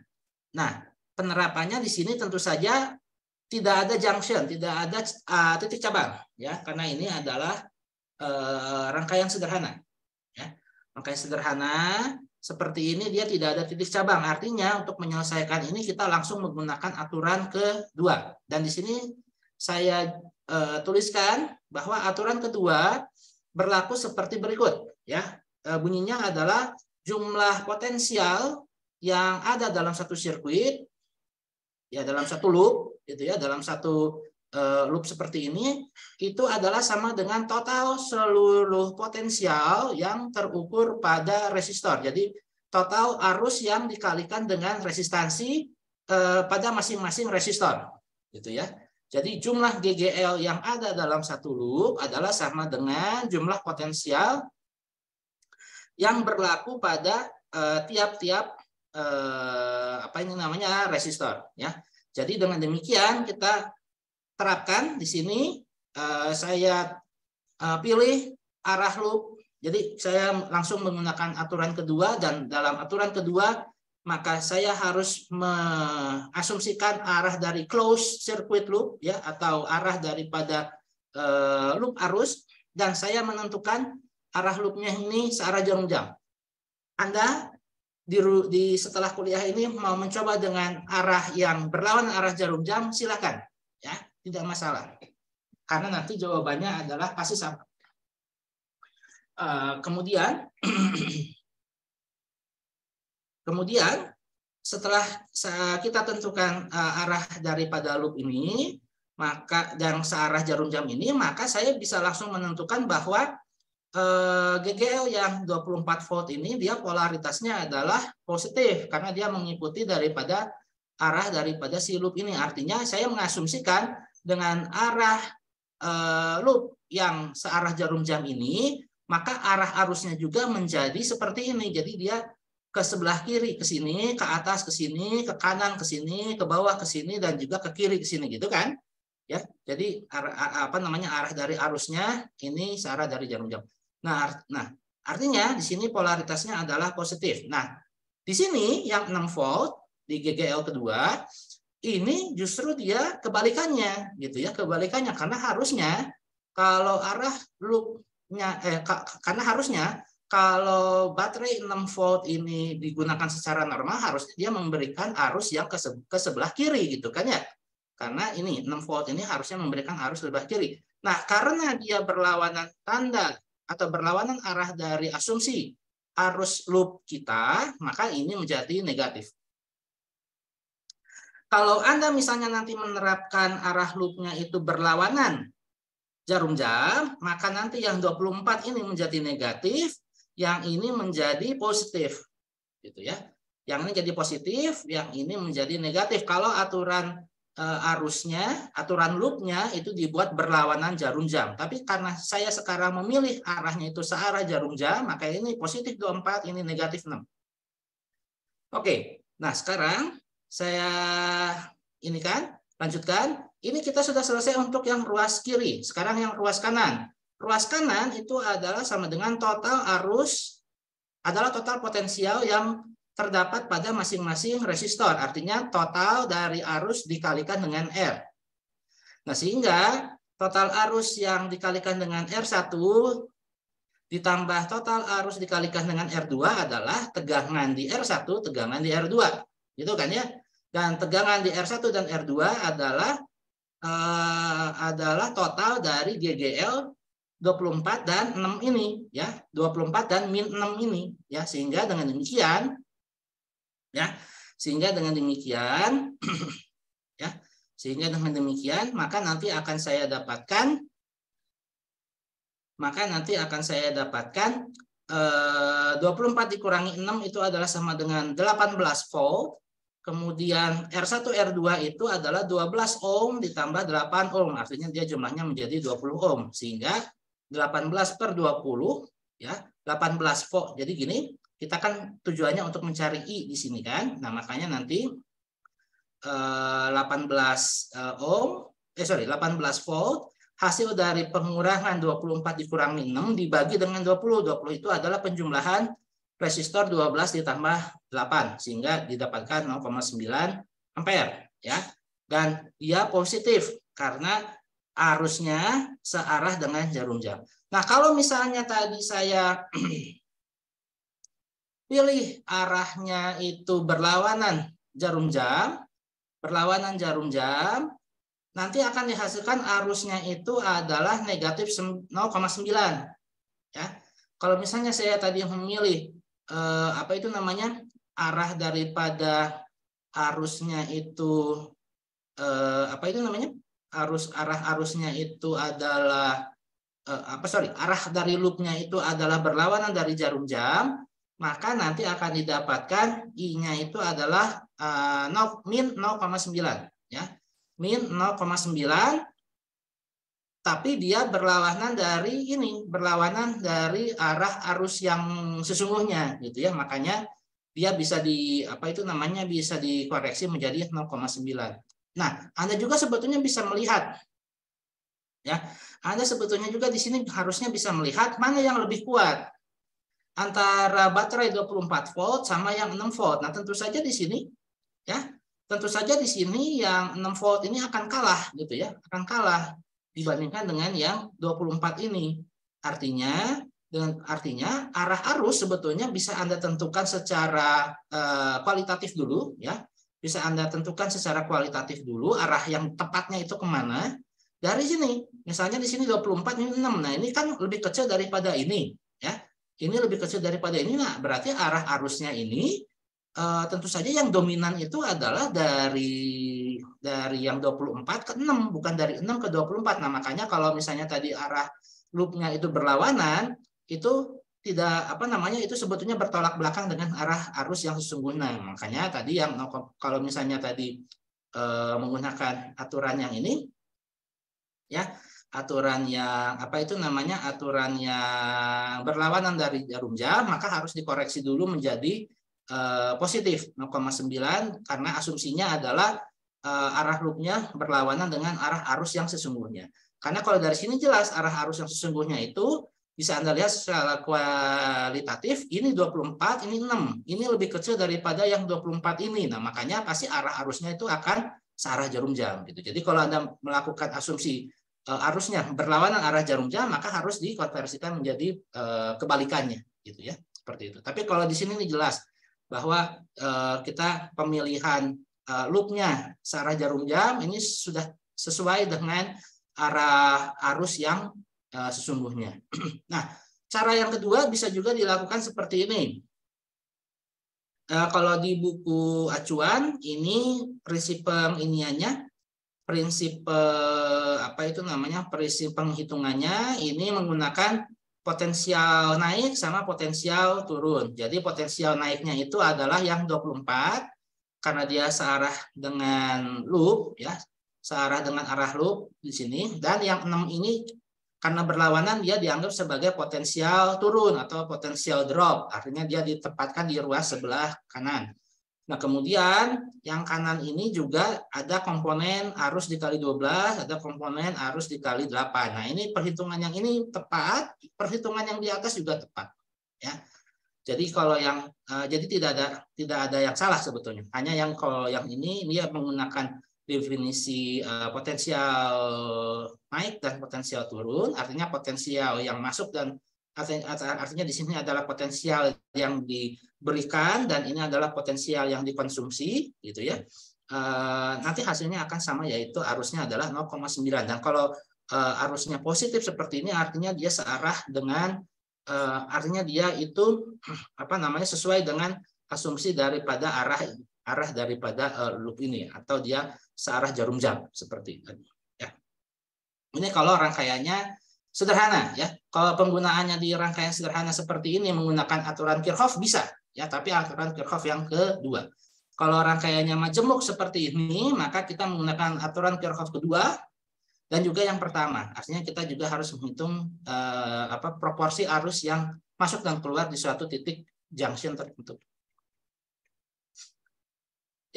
Nah, penerapannya di sini tentu saja tidak ada junction, tidak ada uh, titik cabang ya karena ini adalah uh, rangkaian sederhana ya. Rangkaian sederhana seperti ini dia tidak ada titik cabang. Artinya untuk menyelesaikan ini kita langsung menggunakan aturan kedua. Dan di sini saya uh, tuliskan bahwa aturan kedua berlaku seperti berikut ya. Uh, bunyinya adalah jumlah potensial yang ada dalam satu sirkuit ya dalam satu loop gitu ya dalam satu uh, loop seperti ini itu adalah sama dengan total seluruh potensial yang terukur pada resistor. Jadi total arus yang dikalikan dengan resistansi uh, pada masing-masing resistor gitu ya. Jadi jumlah GGL yang ada dalam satu loop adalah sama dengan jumlah potensial yang berlaku pada eh, tiap-tiap uh, eh, apa ini namanya resistor ya. Jadi dengan demikian kita terapkan di sini uh, saya uh, pilih arah loop. Jadi saya langsung menggunakan aturan kedua dan dalam aturan kedua maka saya harus mengasumsikan arah dari close circuit loop ya atau arah daripada uh, loop arus dan saya menentukan arah loopnya ini searah jarum jam. Anda di, di setelah kuliah ini mau mencoba dengan arah yang berlawan arah jarum jam, silakan. Ya, tidak masalah. Karena nanti jawabannya adalah pasti sama. Uh, kemudian, kemudian setelah kita tentukan uh, arah daripada loop ini, maka dan searah jarum jam ini, maka saya bisa langsung menentukan bahwa Eh, GGL yang 24 volt ini dia polaritasnya adalah positif karena dia mengikuti daripada arah daripada si loop ini. Artinya saya mengasumsikan dengan arah uh, loop yang searah jarum jam ini, maka arah arusnya juga menjadi seperti ini. Jadi dia ke sebelah kiri ke sini, ke atas ke sini, ke kanan ke sini, ke bawah ke sini dan juga ke kiri ke sini gitu kan? Ya. Jadi apa namanya arah dari arusnya ini searah dari jarum jam. Nah, nah artinya di sini polaritasnya adalah positif. Nah, di sini yang 6 volt di GGL kedua ini justru dia kebalikannya gitu ya, kebalikannya karena harusnya kalau arah loopnya eh karena harusnya kalau baterai 6 volt ini digunakan secara normal harusnya dia memberikan arus yang ke, ke sebelah kiri gitu kan ya. Karena ini 6 volt ini harusnya memberikan arus sebelah kiri. Nah, karena dia berlawanan tanda atau berlawanan arah dari asumsi arus loop kita, maka ini menjadi negatif. Kalau Anda misalnya nanti menerapkan arah loopnya itu berlawanan jarum jam, maka nanti yang 24 ini menjadi negatif, yang ini menjadi positif. Gitu ya. Yang ini jadi positif, yang ini menjadi negatif. Kalau aturan uh, arusnya, aturan loopnya itu dibuat berlawanan jarum jam. Tapi karena saya sekarang memilih arahnya itu searah jarum jam, maka ini positif 24, ini negatif 6. Oke, nah sekarang saya ini kan, lanjutkan. Ini kita sudah selesai untuk yang ruas kiri. Sekarang yang ruas kanan. Ruas kanan itu adalah sama dengan total arus, adalah total potensial yang terdapat pada masing-masing resistor. Artinya total dari arus dikalikan dengan R. Nah, sehingga total arus yang dikalikan dengan R1 ditambah total arus dikalikan dengan R2 adalah tegangan di R1, tegangan di R2. Gitu kan ya? Dan tegangan di R1 dan R2 adalah uh, adalah total dari GGL 24 dan 6 ini ya. 24 dan min 6 ini ya. Sehingga dengan demikian ya. Sehingga dengan demikian ya. Sehingga dengan demikian maka nanti akan saya dapatkan maka nanti akan saya dapatkan eh, 24 dikurangi 6 itu adalah sama dengan 18 volt. Kemudian R1 R2 itu adalah 12 ohm ditambah 8 ohm. Artinya dia jumlahnya menjadi 20 ohm. Sehingga 18 per 20 ya 18 volt jadi gini kita kan tujuannya untuk mencari I di sini kan. Nah, makanya nanti 18 eh, eh, ohm, eh sorry, 18 volt hasil dari pengurangan 24 dikurangi 6 dibagi dengan 20. 20 itu adalah penjumlahan resistor 12 ditambah 8 sehingga didapatkan 0,9 ampere ya. Dan dia positif karena arusnya searah dengan jarum jam. Nah, kalau misalnya tadi saya pilih arahnya itu berlawanan jarum jam, berlawanan jarum jam, nanti akan dihasilkan arusnya itu adalah negatif 0,9. Ya. Kalau misalnya saya tadi memilih eh, apa itu namanya arah daripada arusnya itu eh, apa itu namanya arus arah arusnya itu adalah eh, apa sorry arah dari loopnya itu adalah berlawanan dari jarum jam maka nanti akan didapatkan i-nya itu adalah uh, min 0,9 ya. Min 0,9 tapi dia berlawanan dari ini berlawanan dari arah arus yang sesungguhnya gitu ya. Makanya dia bisa di apa itu namanya bisa dikoreksi menjadi 0,9 Nah, Anda juga sebetulnya bisa melihat ya. Anda sebetulnya juga di sini harusnya bisa melihat mana yang lebih kuat antara baterai 24 volt sama yang 6 volt. Nah, tentu saja di sini ya, tentu saja di sini yang 6 volt ini akan kalah gitu ya, akan kalah dibandingkan dengan yang 24 ini. Artinya dengan artinya arah arus sebetulnya bisa Anda tentukan secara uh, kualitatif dulu ya bisa Anda tentukan secara kualitatif dulu arah yang tepatnya itu ke mana. Dari sini, misalnya di sini 24, ini 6. Nah, ini kan lebih kecil daripada ini. ya Ini lebih kecil daripada ini. Nah, berarti arah arusnya ini uh, tentu saja yang dominan itu adalah dari dari yang 24 ke 6, bukan dari 6 ke 24. Nah, makanya kalau misalnya tadi arah loopnya itu berlawanan, itu tidak apa namanya itu sebetulnya bertolak belakang dengan arah arus yang sesungguhnya. Makanya tadi yang kalau misalnya tadi e, menggunakan aturan yang ini ya, aturan yang apa itu namanya aturan yang berlawanan dari jarum jam maka harus dikoreksi dulu menjadi e, positif 0,9 karena asumsinya adalah e, arah loopnya berlawanan dengan arah arus yang sesungguhnya. Karena kalau dari sini jelas arah arus yang sesungguhnya itu bisa Anda lihat secara kualitatif ini 24, ini 6. Ini lebih kecil daripada yang 24 ini. Nah, makanya pasti arah arusnya itu akan searah jarum jam gitu. Jadi kalau Anda melakukan asumsi uh, arusnya berlawanan arah jarum jam, maka harus dikonversikan menjadi uh, kebalikannya gitu ya. Seperti itu. Tapi kalau di sini ini jelas bahwa uh, kita pemilihan loopnya searah jarum jam ini sudah sesuai dengan arah arus yang uh, sesungguhnya. nah, cara yang kedua bisa juga dilakukan seperti ini. Uh, kalau di buku acuan ini prinsip penginiannya, prinsip uh, apa itu namanya prinsip penghitungannya ini menggunakan potensial naik sama potensial turun. Jadi potensial naiknya itu adalah yang 24 karena dia searah dengan loop ya, searah dengan arah loop di sini dan yang 6 ini karena berlawanan dia dianggap sebagai potensial turun atau potensial drop. Artinya dia ditempatkan di ruas sebelah kanan. Nah, kemudian yang kanan ini juga ada komponen arus dikali 12, ada komponen arus dikali 8. Nah, ini perhitungan yang ini tepat, perhitungan yang di atas juga tepat, ya. Jadi kalau yang uh, jadi tidak ada tidak ada yang salah sebetulnya. Hanya yang kalau yang ini dia menggunakan definisi uh, potensial naik dan potensial turun, artinya potensial yang masuk dan artinya, di sini adalah potensial yang diberikan dan ini adalah potensial yang dikonsumsi, gitu ya. Uh, nanti hasilnya akan sama yaitu arusnya adalah 0,9 dan kalau uh, arusnya positif seperti ini artinya dia searah dengan uh, artinya dia itu apa namanya sesuai dengan asumsi daripada arah arah daripada loop ini atau dia searah jarum jam seperti itu. Ya. Ini kalau rangkaiannya sederhana ya. Kalau penggunaannya di rangkaian sederhana seperti ini menggunakan aturan Kirchhoff bisa ya, tapi aturan Kirchhoff yang kedua. Kalau rangkaiannya majemuk seperti ini, maka kita menggunakan aturan Kirchhoff kedua dan juga yang pertama. Artinya kita juga harus menghitung eh, apa proporsi arus yang masuk dan keluar di suatu titik junction tertentu.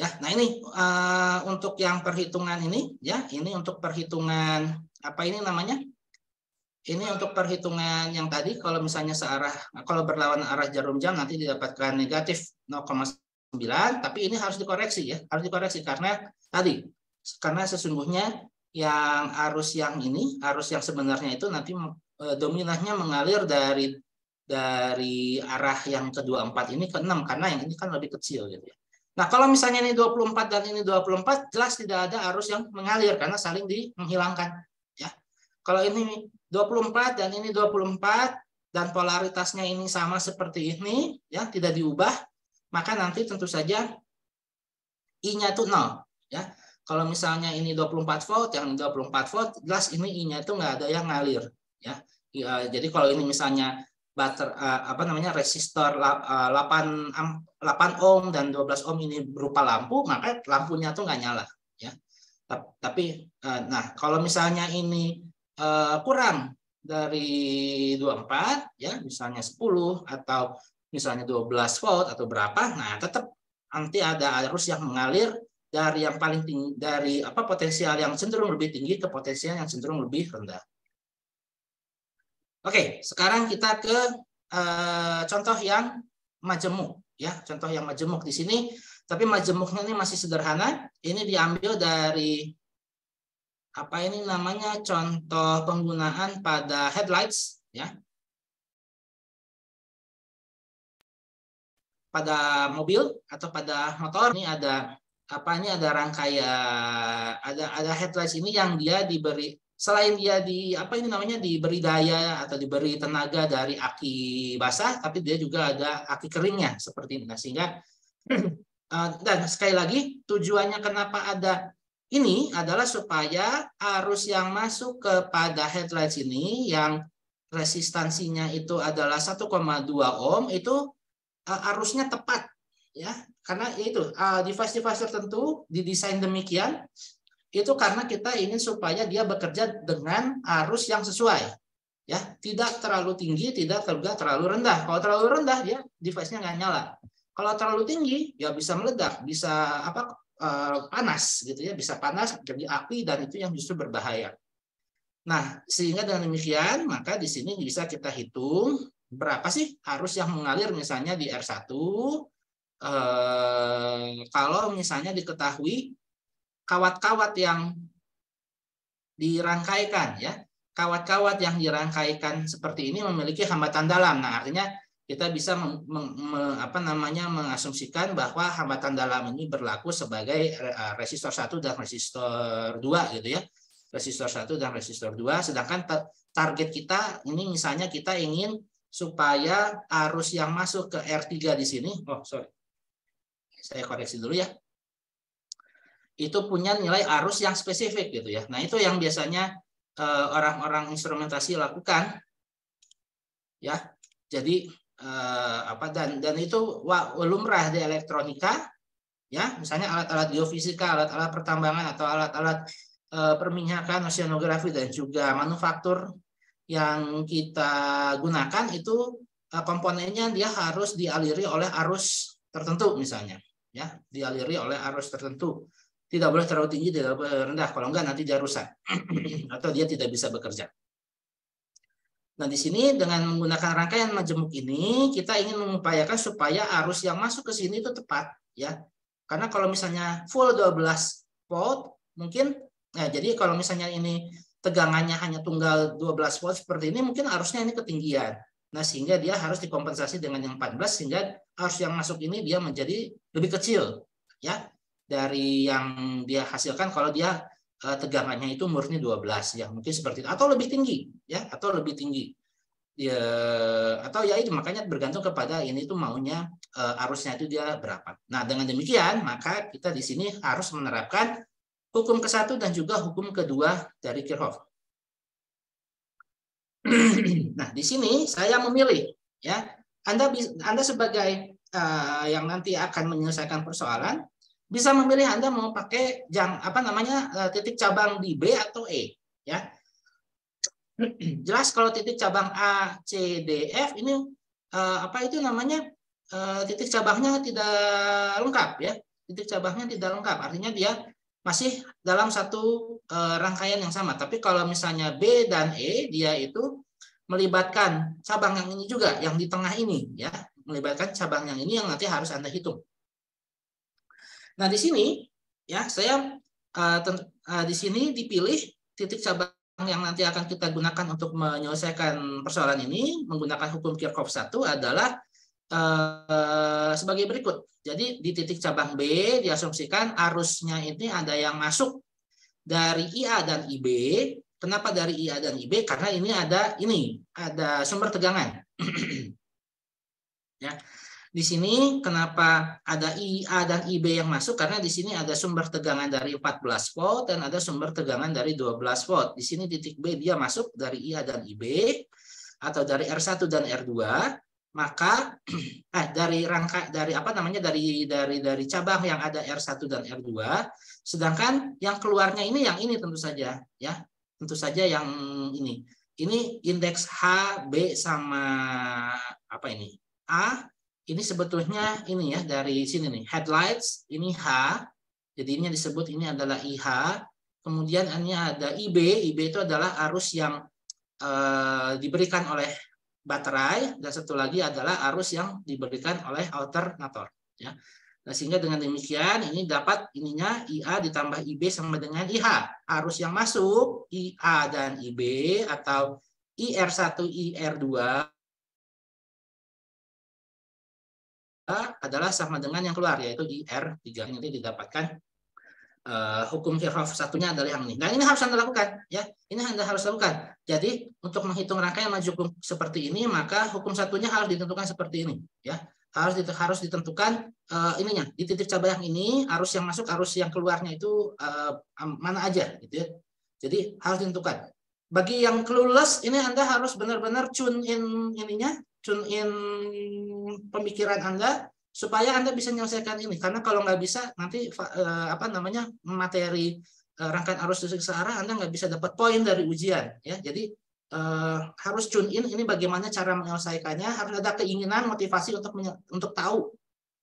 Ya, nah ini uh, untuk yang perhitungan ini, ya, ini untuk perhitungan apa ini namanya? Ini untuk perhitungan yang tadi, kalau misalnya searah, kalau berlawan arah jarum jam nanti didapatkan negatif 0,9 tapi ini harus dikoreksi ya, harus dikoreksi karena tadi karena sesungguhnya yang arus yang ini, arus yang sebenarnya itu nanti e, dominannya mengalir dari dari arah yang kedua empat ini ke enam karena yang ini kan lebih kecil gitu ya. Nah, kalau misalnya ini 24 dan ini 24 jelas tidak ada arus yang mengalir karena saling di menghilangkan ya. Kalau ini 24 dan ini 24 dan polaritasnya ini sama seperti ini ya, tidak diubah, maka nanti tentu saja I-nya itu 0 ya. Kalau misalnya ini 24 volt, yang 24 volt, jelas ini I-nya itu nggak ada yang ngalir. Ya. ya jadi kalau ini misalnya bater uh, apa namanya resistor uh, 8 8 ohm dan 12 ohm ini berupa lampu, maka lampunya tuh nggak nyala. Ya. Tapi uh, nah kalau misalnya ini uh, kurang dari 24 ya misalnya 10 atau misalnya 12 volt atau berapa nah tetap nanti ada arus yang mengalir dari yang paling tinggi dari apa potensial yang cenderung lebih tinggi ke potensial yang cenderung lebih rendah. Oke, sekarang kita ke uh, contoh yang majemuk ya, contoh yang majemuk di sini. Tapi majemuknya ini masih sederhana. Ini diambil dari apa ini namanya contoh penggunaan pada headlights ya. Pada mobil atau pada motor ini ada apa ini ada rangkaian ada ada headlights ini yang dia diberi selain dia di apa ini namanya diberi daya atau diberi tenaga dari aki basah tapi dia juga ada aki keringnya seperti ini. Nah, sehingga eh, dan sekali lagi tujuannya kenapa ada ini adalah supaya arus yang masuk kepada headlights ini yang resistansinya itu adalah 1,2 ohm itu uh, arusnya tepat ya. Karena itu uh, device-device tertentu didesain demikian itu karena kita ingin supaya dia bekerja dengan arus yang sesuai ya. Tidak terlalu tinggi tidak juga terlalu rendah. Kalau terlalu rendah dia device-nya nggak nyala. Kalau terlalu tinggi ya bisa meledak bisa apa Eh, panas gitu ya. Bisa panas jadi api dan itu yang justru berbahaya. Nah sehingga dengan demikian maka di sini bisa kita hitung berapa sih arus yang mengalir misalnya di R1 eh, kalau misalnya diketahui kawat-kawat yang dirangkaikan ya kawat-kawat yang dirangkaikan seperti ini memiliki hambatan dalam. Nah, artinya kita bisa meng, meng, me, apa namanya mengasumsikan bahwa hambatan dalam ini berlaku sebagai uh, resistor satu dan resistor dua gitu ya. Resistor satu dan resistor dua sedangkan target kita ini misalnya kita ingin supaya arus yang masuk ke R3 di sini, oh sorry. Saya koreksi dulu ya. Itu punya nilai arus yang spesifik gitu ya. Nah, itu yang biasanya eh, orang-orang instrumentasi lakukan ya. Jadi uh, apa dan dan itu lumrah di elektronika ya misalnya alat-alat geofisika alat-alat pertambangan atau alat-alat uh, perminyakan oceanografi dan juga manufaktur yang kita gunakan itu komponennya dia harus dialiri oleh arus tertentu misalnya ya dialiri oleh arus tertentu tidak boleh terlalu tinggi tidak boleh rendah kalau enggak nanti dia rusak atau dia tidak bisa bekerja Nah, di sini dengan menggunakan rangkaian majemuk ini, kita ingin mengupayakan supaya arus yang masuk ke sini itu tepat, ya. Karena kalau misalnya full 12 volt, mungkin, nah jadi kalau misalnya ini tegangannya hanya tunggal 12 volt seperti ini, mungkin arusnya ini ketinggian. Nah, sehingga dia harus dikompensasi dengan yang 14, sehingga arus yang masuk ini dia menjadi lebih kecil, ya, dari yang dia hasilkan kalau dia Eh, tegangannya itu murni 12 ya. Mungkin seperti itu. Atau lebih tinggi ya. Atau lebih tinggi. Ya atau ya itu. Makanya bergantung kepada ini tuh maunya uh, arusnya itu dia berapa. Nah dengan demikian maka kita di sini harus menerapkan hukum ke satu dan juga hukum kedua dari Kirchhoff. nah di sini saya memilih ya. Anda Anda sebagai uh, yang nanti akan menyelesaikan persoalan bisa memilih Anda mau pakai jang apa namanya eh, titik cabang di B atau E ya. Jelas kalau titik cabang A, C, D, F ini eh, apa itu namanya eh, titik cabangnya tidak lengkap ya. Titik cabangnya tidak lengkap. Artinya dia masih dalam satu rangkaian yang sama. Tapi kalau misalnya B dan E dia itu melibatkan cabang yang ini juga yang di tengah ini ya, melibatkan cabang yang ini yang nanti harus Anda hitung Nah, di sini ya saya uh, uh, di sini dipilih titik cabang yang nanti akan kita gunakan untuk menyelesaikan persoalan ini menggunakan hukum Kirchhoff satu adalah uh, sebagai berikut. Jadi di titik cabang B diasumsikan arusnya ini ada yang masuk dari IA dan IB. Kenapa dari IA dan IB? Karena ini ada ini ada sumber tegangan. ya. Di sini kenapa ada IA dan IB yang masuk? Karena di sini ada sumber tegangan dari 14 volt dan ada sumber tegangan dari 12 volt. Di sini titik B dia masuk dari IA dan IB atau dari R1 dan R2 maka eh, dari rangka dari apa namanya dari dari dari cabang yang ada R1 dan R2 sedangkan yang keluarnya ini yang ini tentu saja ya. Tentu saja yang ini. Ini indeks H B sama apa ini? A ini sebetulnya ini ya dari sini nih. Headlights ini H. Jadi ini disebut ini adalah IH kemudian ini ada IB IB itu adalah arus yang uh, diberikan oleh baterai. Dan satu lagi adalah arus yang diberikan oleh alternator ya. Nah, sehingga dengan demikian ini dapat ininya IA ditambah IB sama dengan IH arus yang masuk IA dan IB atau IR1 IR2 adalah sama dengan yang keluar yaitu di R3 ini didapatkan uh, hukum Kirchhoff satunya adalah yang ini. Nah ini harus anda lakukan ya, ini anda harus lakukan. Jadi untuk menghitung rangkaian maju seperti ini maka hukum satunya harus ditentukan seperti ini ya harus harus ditentukan uh, ininya di titik cabang ini arus yang masuk arus yang keluarnya itu uh, mana aja gitu ya. Jadi harus ditentukan. Bagi yang clueless ini Anda harus benar-benar tune in ininya tune in pemikiran Anda supaya Anda bisa menyelesaikan ini. Karena kalau nggak bisa nanti eh, apa namanya materi eh, rangkaian arus listrik searah Anda nggak bisa dapat poin dari ujian. Ya, jadi eh, harus tune in ini bagaimana cara menyelesaikannya. Harus ada keinginan, motivasi untuk untuk tahu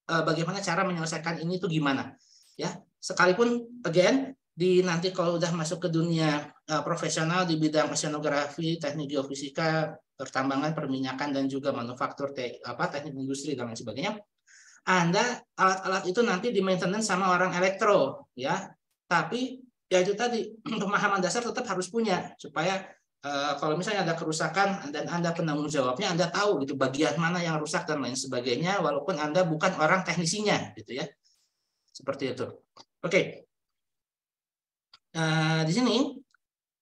bagaimana cara menyelesaikan ini itu gimana. Ya, sekalipun again di nanti kalau udah masuk ke dunia profesional di bidang oceanografi, teknik geofisika, pertambangan, perminyakan dan juga manufaktur te, apa teknik industri dan lain sebagainya. Anda alat-alat itu nanti di maintenance sama orang elektro ya. Tapi ya itu tadi pemahaman dasar tetap harus punya supaya uh, kalau misalnya ada kerusakan dan Anda penanggung jawabnya Anda tahu gitu bagian mana yang rusak dan lain sebagainya walaupun Anda bukan orang teknisinya gitu ya. Seperti itu. Oke. Okay. Uh, di sini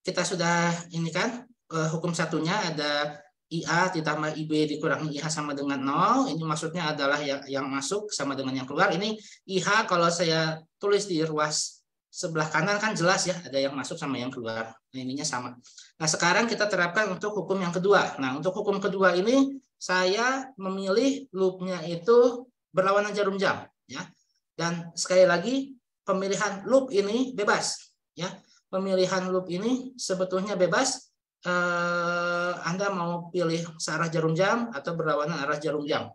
kita sudah ini kan uh, hukum satunya ada IA ditambah IB dikurangi IH sama dengan 0. Ini maksudnya adalah yang, yang masuk sama dengan yang keluar. Ini IH kalau saya tulis di ruas sebelah kanan kan jelas ya ada yang masuk sama yang keluar. Nah, ininya sama. Nah, sekarang kita terapkan untuk hukum yang kedua. Nah, untuk hukum kedua ini saya memilih loopnya itu berlawanan jarum jam ya. Dan sekali lagi pemilihan loop ini bebas ya. Pemilihan loop ini sebetulnya bebas eh, Anda mau pilih searah jarum jam atau berlawanan arah jarum jam.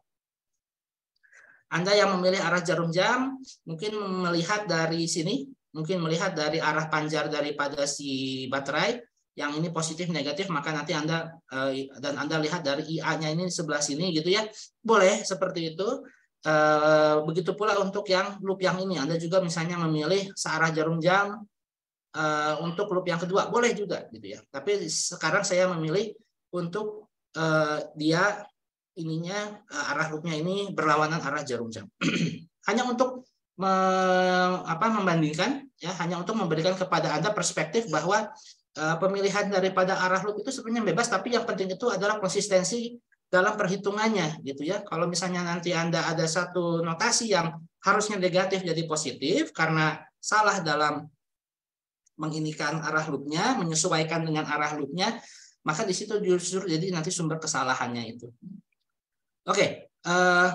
Anda yang memilih arah jarum jam mungkin melihat dari sini, mungkin melihat dari arah panjar daripada si baterai yang ini positif negatif maka nanti Anda eh, dan Anda lihat dari IA-nya ini sebelah sini gitu ya. Boleh seperti itu. Eh, begitu pula untuk yang loop yang ini Anda juga misalnya memilih searah jarum jam uh, untuk loop yang kedua boleh juga gitu ya. Tapi sekarang saya memilih untuk uh, dia ininya uh, arah loopnya ini berlawanan arah jarum jam. Hanya untuk me, apa membandingkan ya hanya untuk memberikan kepada anda perspektif bahwa uh, pemilihan daripada arah loop itu sebenarnya bebas tapi yang penting itu adalah konsistensi dalam perhitungannya gitu ya. Kalau misalnya nanti anda ada satu notasi yang harusnya negatif jadi positif karena salah dalam menginikan arah loopnya, menyesuaikan dengan arah loopnya, maka di situ justru jadi nanti sumber kesalahannya itu. Oke, uh,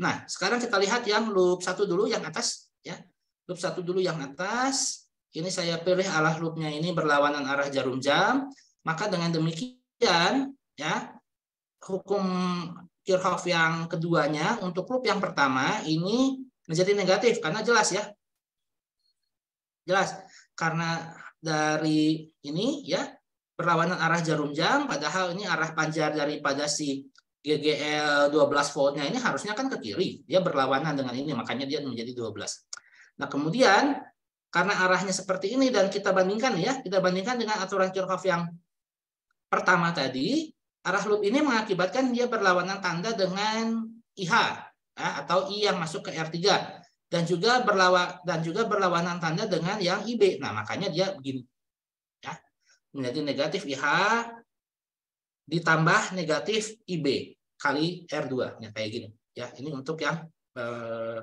nah sekarang kita lihat yang loop satu dulu yang atas, ya loop satu dulu yang atas. Ini saya pilih arah loopnya ini berlawanan arah jarum jam, maka dengan demikian, ya hukum Kirchhoff yang keduanya untuk loop yang pertama ini menjadi negatif karena jelas ya Jelas karena dari ini ya perlawanan arah jarum jam padahal ini arah panjar daripada si GGL 12 voltnya ini harusnya kan ke kiri. Dia berlawanan dengan ini, makanya dia menjadi 12. Nah, kemudian karena arahnya seperti ini dan kita bandingkan ya, kita bandingkan dengan aturan Kirchhoff yang pertama tadi, arah loop ini mengakibatkan dia berlawanan tanda dengan IH ya, atau I yang masuk ke R3 dan juga berlawan dan juga berlawanan tanda dengan yang IB. Nah, makanya dia begini. Ya. Menjadi negatif IH ditambah negatif IB kali R2 ya kayak gini ya ini untuk yang eh,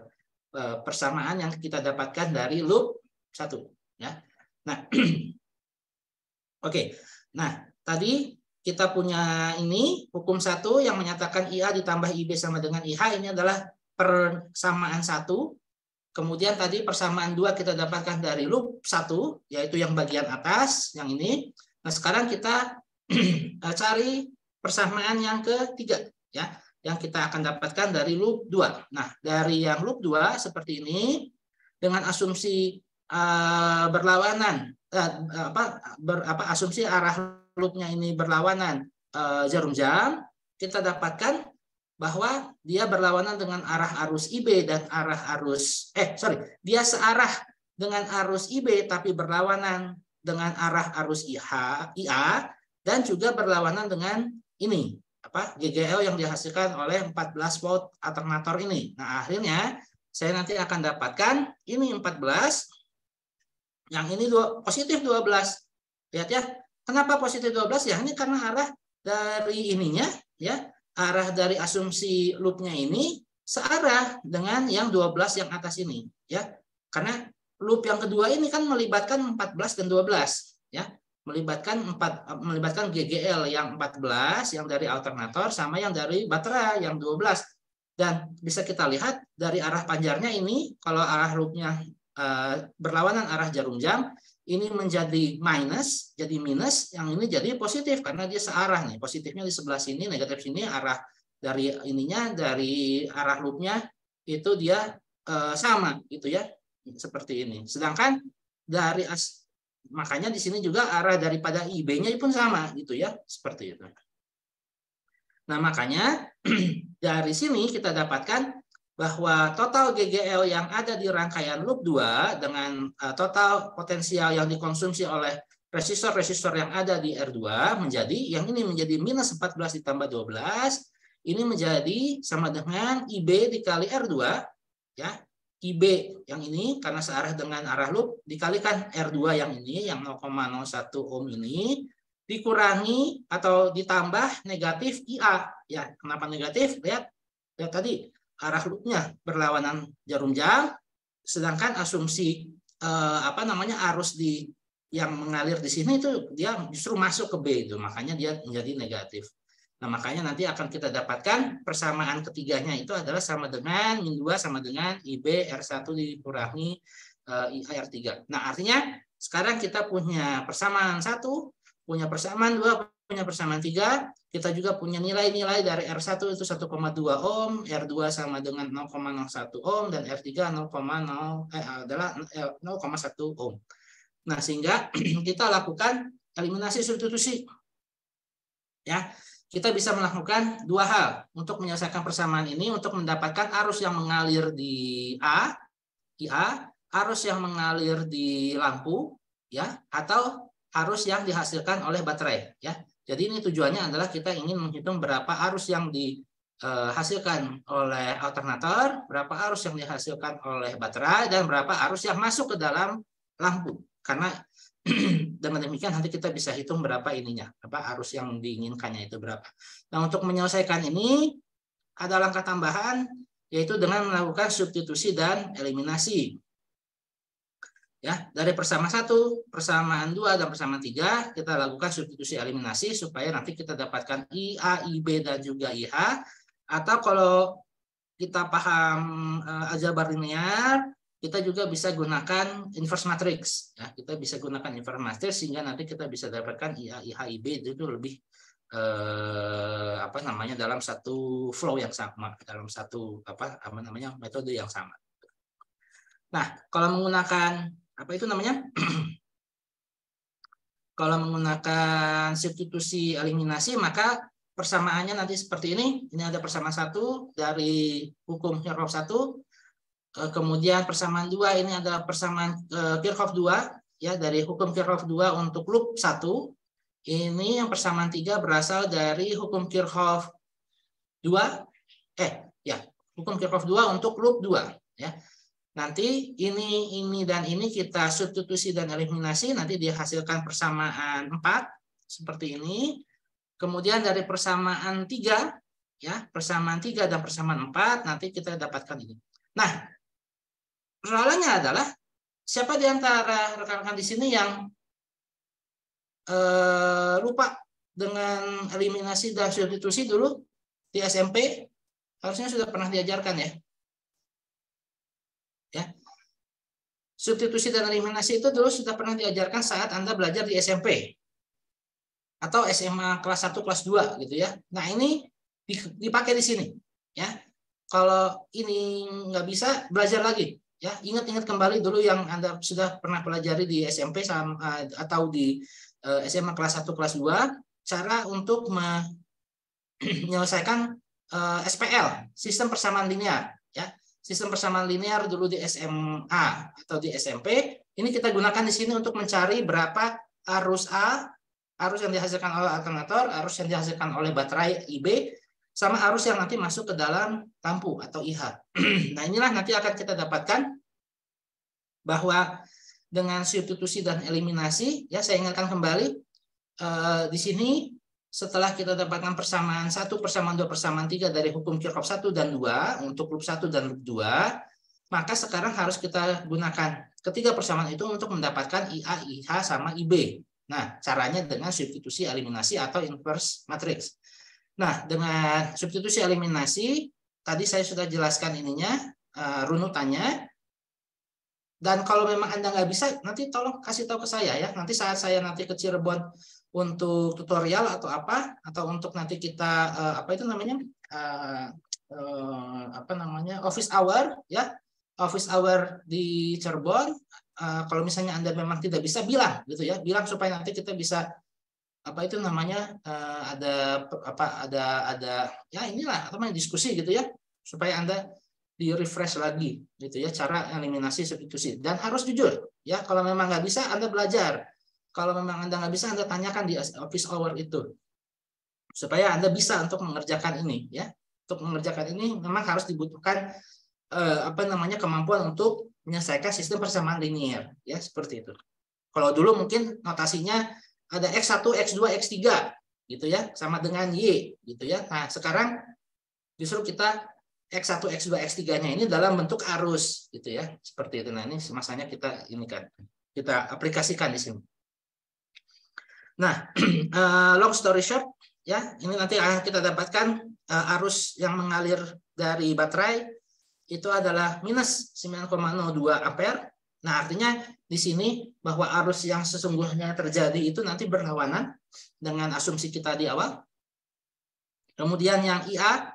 eh, persamaan yang kita dapatkan dari loop satu ya nah oke okay. nah tadi kita punya ini hukum satu yang menyatakan IA ditambah IB sama dengan IH ini adalah persamaan satu kemudian tadi persamaan dua kita dapatkan dari loop satu yaitu yang bagian atas yang ini nah sekarang kita Eh, cari persamaan yang ketiga ya yang kita akan dapatkan dari loop 2. Nah, dari yang loop 2 seperti ini dengan asumsi uh, berlawanan uh, apa ber, apa asumsi arah loopnya ini berlawanan uh, jarum jam, kita dapatkan bahwa dia berlawanan dengan arah arus IB dan arah arus eh sorry dia searah dengan arus IB tapi berlawanan dengan arah arus IH IA dan juga berlawanan dengan ini apa GGL yang dihasilkan oleh 14 volt alternator ini. Nah, akhirnya saya nanti akan dapatkan ini 14 yang ini dua, positif 12. Lihat ya. Kenapa positif 12? Ya ini karena arah dari ininya ya, arah dari asumsi loopnya ini searah dengan yang 12 yang atas ini ya. Karena loop yang kedua ini kan melibatkan 14 dan 12 ya melibatkan empat melibatkan GGL yang 14 yang dari alternator sama yang dari baterai yang 12 dan bisa kita lihat dari arah panjarnya ini kalau arah loopnya uh, berlawanan arah jarum jam ini menjadi minus jadi minus yang ini jadi positif karena dia searah nih positifnya di sebelah sini negatif sini arah dari ininya dari arah loopnya itu dia uh, sama gitu ya seperti ini sedangkan dari as, Makanya di sini juga arah daripada IB-nya pun sama gitu ya, seperti itu. Nah, makanya dari sini kita dapatkan bahwa total GGL yang ada di rangkaian loop 2 dengan uh, total potensial yang dikonsumsi oleh resistor-resistor yang ada di R2 menjadi yang ini menjadi minus 14 ditambah 12 ini menjadi sama dengan IB dikali R2 ya. IB yang ini karena searah dengan arah loop dikalikan R2 yang ini yang 0,01 ohm ini dikurangi atau ditambah negatif IA ya kenapa negatif? Lihat lihat tadi arah loopnya berlawanan jarum jam sedangkan asumsi eh, apa namanya arus di yang mengalir di sini itu dia justru masuk ke B itu makanya dia menjadi negatif Nah, makanya nanti akan kita dapatkan persamaan ketiganya itu adalah sama dengan min 2 sama dengan IB R1 dikurangi eh, IR3. Nah, artinya sekarang kita punya persamaan satu, punya persamaan dua, punya persamaan tiga, kita juga punya nilai-nilai dari R1 itu 1,2 ohm, R2 sama dengan 0,01 ohm dan R3 0,0 eh, adalah 0,1 ohm. Nah, sehingga kita lakukan eliminasi substitusi. Ya kita bisa melakukan dua hal untuk menyelesaikan persamaan ini untuk mendapatkan arus yang mengalir di A, di A, arus yang mengalir di lampu, ya, atau arus yang dihasilkan oleh baterai, ya. Jadi ini tujuannya adalah kita ingin menghitung berapa arus yang dihasilkan oleh alternator, berapa arus yang dihasilkan oleh baterai, dan berapa arus yang masuk ke dalam lampu. Karena dengan demikian nanti kita bisa hitung berapa ininya, apa arus yang diinginkannya itu berapa. Nah, untuk menyelesaikan ini ada langkah tambahan yaitu dengan melakukan substitusi dan eliminasi. Ya, dari persamaan satu, persamaan dua dan persamaan tiga kita lakukan substitusi eliminasi supaya nanti kita dapatkan I, A, I, B dan juga IH. Atau kalau kita paham uh, aljabar linear, kita juga bisa gunakan inverse matrix ya kita bisa gunakan inverse matrix sehingga nanti kita bisa dapatkan IA IHIB itu lebih eh, apa namanya dalam satu flow yang sama dalam satu apa namanya metode yang sama nah kalau menggunakan apa itu namanya kalau menggunakan substitusi eliminasi maka persamaannya nanti seperti ini. Ini ada persamaan satu dari hukum Kirchhoff satu. Eh, kemudian persamaan dua ini adalah persamaan eh, Kirchhoff dua ya dari hukum Kirchhoff dua untuk loop satu. Ini yang persamaan tiga berasal dari hukum Kirchhoff dua. Eh ya hukum Kirchhoff dua untuk loop dua ya. Nanti ini, ini, dan ini kita substitusi dan eliminasi, nanti dihasilkan persamaan 4, seperti ini. Kemudian dari persamaan 3, ya persamaan 3 dan persamaan 4, nanti kita dapatkan ini. Nah, persoalannya adalah, siapa di antara rekan-rekan di sini yang eh, lupa dengan eliminasi dan substitusi dulu di SMP? Harusnya sudah pernah diajarkan ya. Ya. Substitusi dan eliminasi itu dulu sudah pernah diajarkan saat Anda belajar di SMP atau SMA kelas 1 kelas 2 gitu ya. Nah, ini dipakai di sini ya. Kalau ini nggak bisa belajar lagi ya. Ingat-ingat kembali dulu yang Anda sudah pernah pelajari di SMP eh, atau di eh, SMA kelas 1 kelas 2 cara untuk menyelesaikan eh, SPL, sistem persamaan linear ya sistem persamaan linear dulu di SMA atau di SMP, ini kita gunakan di sini untuk mencari berapa arus A, arus yang dihasilkan oleh alternator, arus yang dihasilkan oleh baterai IB, sama arus yang nanti masuk ke dalam lampu atau IH. nah inilah nanti akan kita dapatkan bahwa dengan substitusi dan eliminasi, ya saya ingatkan kembali, eh, di sini setelah kita dapatkan persamaan satu persamaan dua persamaan tiga dari hukum Kirchhoff satu dan dua untuk loop satu dan loop dua maka sekarang harus kita gunakan ketiga persamaan itu untuk mendapatkan IA, IH, sama IB. Nah, caranya dengan substitusi eliminasi atau inverse matrix. Nah, dengan substitusi eliminasi, tadi saya sudah jelaskan ininya, uh, runutannya. Dan kalau memang Anda nggak bisa, nanti tolong kasih tahu ke saya ya. Nanti saat saya nanti ke Cirebon untuk tutorial atau apa atau untuk nanti kita uh, apa itu namanya? Uh, uh, apa namanya? Office hour ya. Office hour di Cirebon. Uh, kalau misalnya anda memang tidak bisa bilang gitu ya. Bilang supaya nanti kita bisa apa itu namanya? Uh, ada apa ada ada ya inilah apa namanya diskusi gitu ya. Supaya anda di refresh lagi gitu ya cara eliminasi substitusi. Dan harus jujur ya kalau memang nggak bisa anda belajar kalau memang Anda nggak bisa, Anda tanyakan di office hour itu. Supaya Anda bisa untuk mengerjakan ini. ya. Untuk mengerjakan ini memang harus dibutuhkan eh, apa namanya kemampuan untuk menyelesaikan sistem persamaan linear. ya Seperti itu. Kalau dulu mungkin notasinya ada X1, X2, X3 gitu ya, sama dengan Y gitu ya. Nah, sekarang justru kita X1, X2, X3-nya ini dalam bentuk arus gitu ya. Seperti itu. Nah, ini masanya kita ini kan kita aplikasikan di sini. Nah, eh, long story short, ya ini nanti kita dapatkan eh, arus yang mengalir dari baterai itu adalah minus 9,02 ampere. Nah, artinya di sini bahwa arus yang sesungguhnya terjadi itu nanti berlawanan dengan asumsi kita di awal. Kemudian yang IA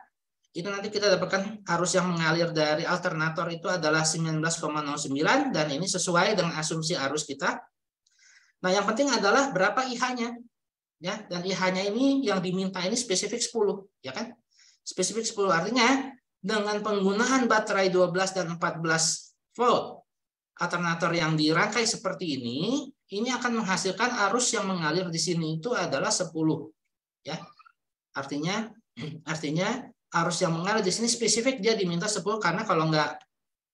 itu nanti kita dapatkan arus yang mengalir dari alternator itu adalah 19,09 dan ini sesuai dengan asumsi arus kita Nah, yang penting adalah berapa IH-nya. Ya, dan IH-nya ini yang diminta ini spesifik 10, ya kan? Spesifik 10 artinya dengan penggunaan baterai 12 dan 14 volt alternator yang dirangkai seperti ini, ini akan menghasilkan arus yang mengalir di sini itu adalah 10. Ya. Artinya artinya arus yang mengalir di sini spesifik dia diminta 10 karena kalau enggak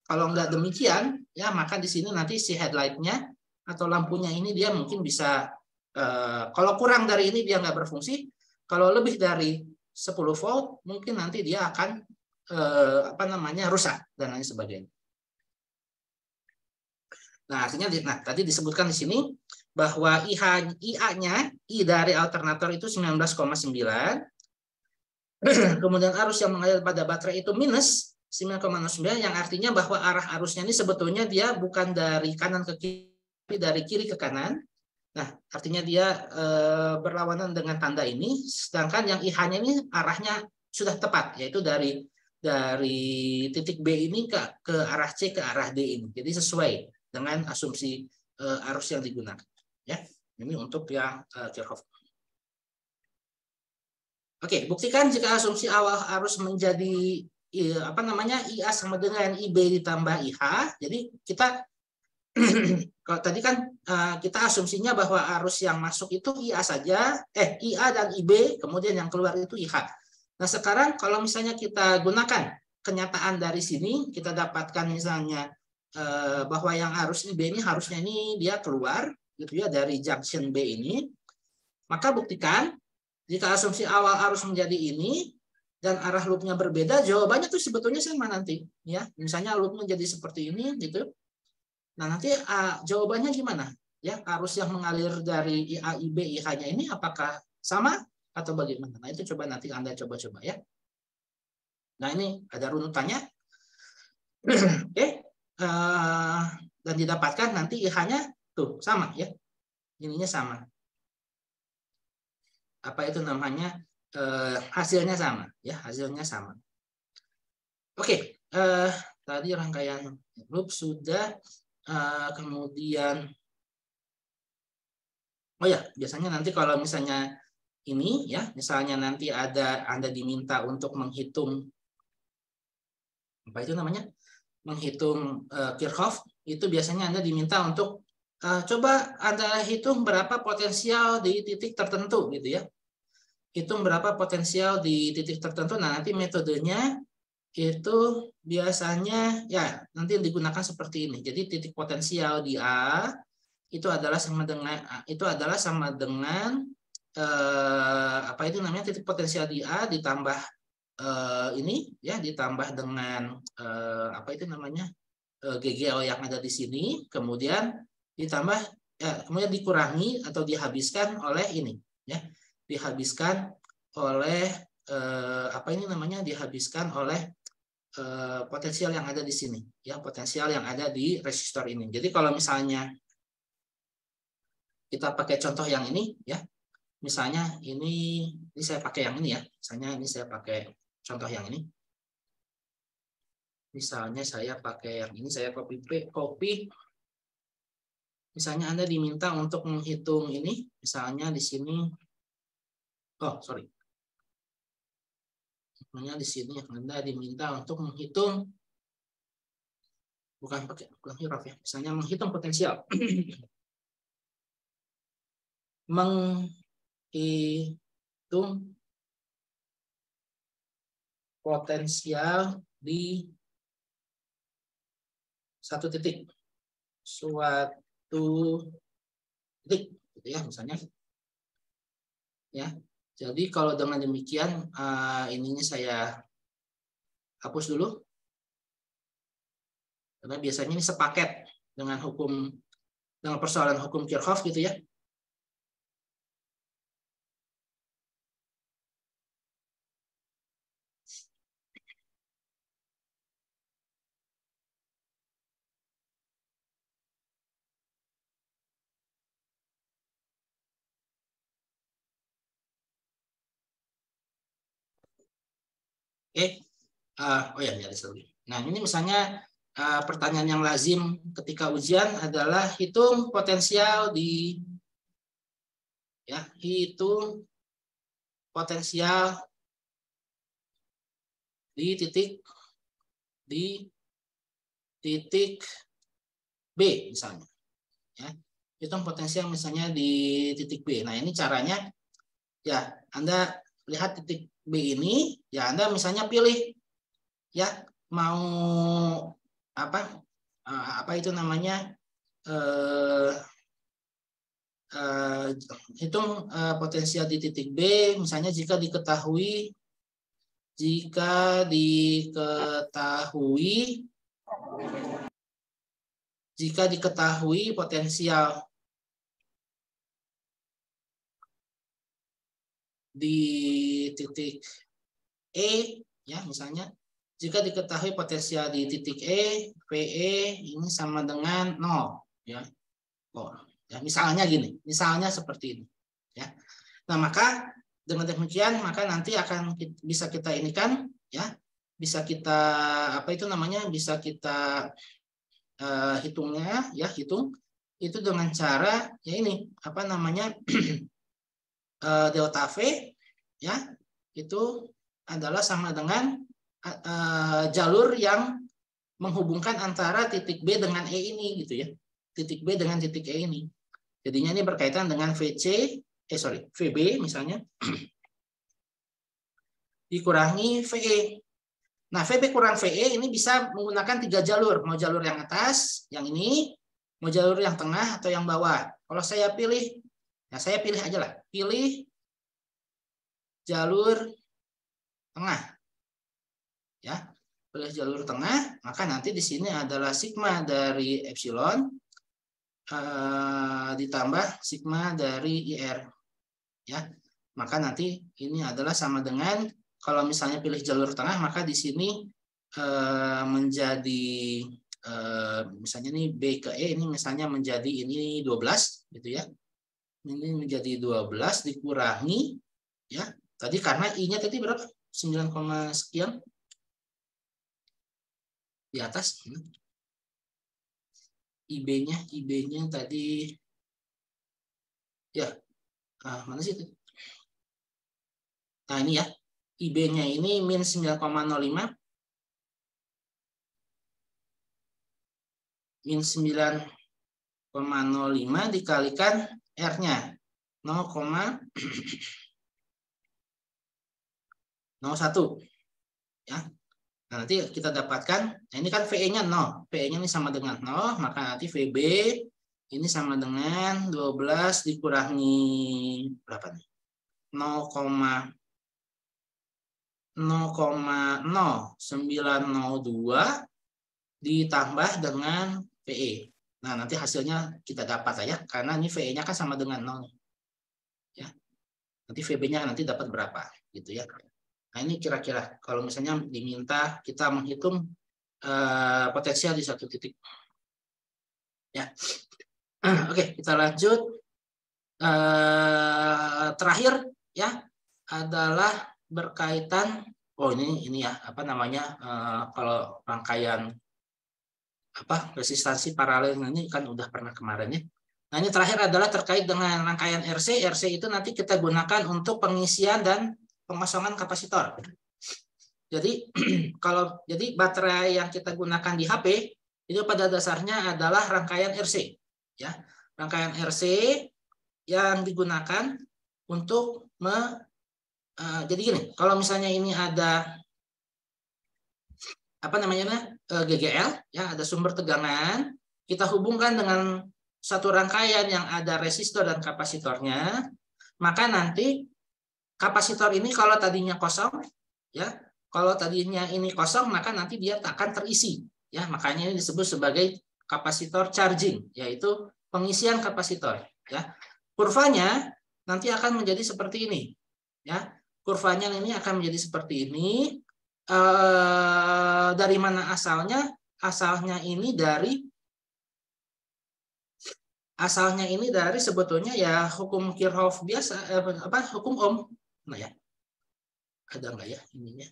kalau enggak demikian ya maka di sini nanti si headlight-nya atau lampunya ini dia mungkin bisa eh, kalau kurang dari ini dia nggak berfungsi kalau lebih dari 10 volt mungkin nanti dia akan eh, apa namanya rusak dan lain sebagainya. Nah, artinya nah tadi disebutkan di sini bahwa IH IA-nya I dari alternator itu 19,9 kemudian arus yang mengalir pada baterai itu minus 9,09 yang artinya bahwa arah arusnya ini sebetulnya dia bukan dari kanan ke kiri dari kiri ke kanan. Nah, artinya dia e, berlawanan dengan tanda ini, sedangkan yang IH-nya ini arahnya sudah tepat, yaitu dari dari titik B ini ke ke arah C ke arah D ini. Jadi sesuai dengan asumsi e, arus yang digunakan. Ya, ini untuk yang e, Kirchhoff. Oke, buktikan jika asumsi awal arus menjadi apa namanya IA sama dengan IB ditambah IH. Jadi kita kalau tadi kan eh, kita asumsinya bahwa arus yang masuk itu IA saja, eh IA dan IB, kemudian yang keluar itu IH. Nah sekarang kalau misalnya kita gunakan kenyataan dari sini, kita dapatkan misalnya eh, bahwa yang arus IB ini harusnya ini dia keluar gitu ya dari junction B ini, maka buktikan jika asumsi awal arus menjadi ini dan arah loopnya berbeda, jawabannya tuh sebetulnya sama nanti ya. Misalnya loopnya jadi seperti ini gitu Nah, nanti uh, jawabannya gimana? Ya, arus yang mengalir dari IA, IB, IH-nya ini apakah sama atau bagaimana? Nah, itu coba nanti Anda coba-coba ya. Nah, ini ada runutannya. Oke. Okay. Uh, dan didapatkan nanti IH-nya tuh sama ya. Ininya sama. Apa itu namanya? Uh, hasilnya sama ya, hasilnya sama. Oke, okay. uh, tadi rangkaian loop sudah Eh, kemudian oh ya biasanya nanti kalau misalnya ini ya misalnya nanti ada anda diminta untuk menghitung apa itu namanya? Menghitung uh, Kirchhoff itu biasanya anda diminta untuk uh, coba anda hitung berapa potensial di titik tertentu gitu ya. Hitung berapa potensial di titik tertentu. Nah nanti metodenya itu biasanya ya nanti digunakan seperti ini. Jadi titik potensial di A itu adalah sama dengan itu adalah sama dengan eh, apa itu namanya titik potensial di A ditambah eh, ini ya ditambah dengan eh, apa itu namanya eh, GGL yang ada di sini kemudian ditambah ya kemudian dikurangi atau dihabiskan oleh ini ya dihabiskan oleh eh, apa ini namanya dihabiskan oleh Eh, potensial yang ada di sini, ya potensial yang ada di resistor ini. Jadi kalau misalnya kita pakai contoh yang ini, ya, misalnya ini, ini saya pakai yang ini ya, misalnya ini saya pakai contoh yang ini. Misalnya saya pakai yang ini, saya copy copy. Misalnya Anda diminta untuk menghitung ini, misalnya di sini, oh sorry, Makanya di sini Anda diminta untuk menghitung bukan pakai bukan huruf ya, misalnya menghitung potensial. menghitung potensial di satu titik suatu titik gitu ya misalnya ya jadi kalau dengan demikian uh, ininya saya hapus dulu. Karena biasanya ini sepaket dengan hukum dengan persoalan hukum Kirchhoff gitu ya. Oke, uh, oh ya, ya sorry. Nah ini misalnya uh, pertanyaan yang lazim ketika ujian adalah hitung potensial di ya hitung potensial di titik di titik B misalnya ya hitung potensial misalnya di titik B nah ini caranya ya Anda lihat titik B ini, ya Anda misalnya pilih ya mau apa eh, apa itu namanya eh, eh, hitung eh, potensial di titik B misalnya jika diketahui jika diketahui jika diketahui potensial di titik E ya misalnya jika diketahui potensial di titik E, PE ini sama dengan 0 ya. Oh, ya misalnya gini, misalnya seperti ini ya. Nah, maka dengan demikian maka nanti akan bisa kita ini kan ya, bisa kita apa itu namanya? bisa kita uh, hitungnya ya, hitung itu dengan cara ya ini apa namanya uh, delta V ya itu adalah sama dengan uh, jalur yang menghubungkan antara titik B dengan E ini gitu ya. Titik B dengan titik E ini. Jadinya ini berkaitan dengan VC, eh sorry, VB misalnya dikurangi VE. Nah, VB kurang VE ini bisa menggunakan tiga jalur. Mau jalur yang atas, yang ini, mau jalur yang tengah atau yang bawah. Kalau saya pilih, ya saya pilih aja lah. Pilih jalur tengah. Ya, pilih jalur tengah, maka nanti di sini adalah sigma dari epsilon uh, ditambah sigma dari IR. Ya, maka nanti ini adalah sama dengan kalau misalnya pilih jalur tengah, maka di sini uh, menjadi uh, misalnya ini B ke E ini misalnya menjadi ini 12 gitu ya. Ini menjadi 12 dikurangi ya. Tadi karena I-nya tadi berapa? 9, sekian di atas. IB-nya, IB-nya tadi ya ah, mana sih itu? Nah ini ya, IB-nya ini min 9,05 min 9,05 dikalikan R-nya 0,01 ya Nah, nanti kita dapatkan, nah ini kan VE-nya 0. VE-nya ini sama dengan 0, maka nanti VB ini sama dengan 12 dikurangi berapa nih? 0,0,0902 ditambah dengan VE. Nah, nanti hasilnya kita dapat ya, karena ini VE-nya kan sama dengan 0. Ya. Nanti VB-nya nanti dapat berapa gitu ya. Nah ini kira-kira kalau misalnya diminta kita menghitung uh, potensial di satu titik. Ya, oke kita lanjut. Uh, terakhir ya adalah berkaitan. Oh ini ini ya apa namanya uh, kalau rangkaian apa resistansi paralel ini kan udah pernah kemarin ya. Nah ini terakhir adalah terkait dengan rangkaian RC. RC itu nanti kita gunakan untuk pengisian dan pengosongan kapasitor. Jadi kalau jadi baterai yang kita gunakan di HP itu pada dasarnya adalah rangkaian RC, ya rangkaian RC yang digunakan untuk me, uh, jadi gini, kalau misalnya ini ada apa namanya GGL, ya ada sumber tegangan, kita hubungkan dengan satu rangkaian yang ada resistor dan kapasitornya, maka nanti kapasitor ini kalau tadinya kosong ya kalau tadinya ini kosong maka nanti dia akan terisi. Ya makanya ini disebut sebagai kapasitor charging yaitu pengisian kapasitor ya. Kurvanya nanti akan menjadi seperti ini ya. Kurvanya ini akan menjadi seperti ini e, dari mana asalnya asalnya ini dari asalnya ini dari sebetulnya ya hukum Kirchhoff biasa eh, apa hukum Ohm Nah ya, ada nggak ya ininya?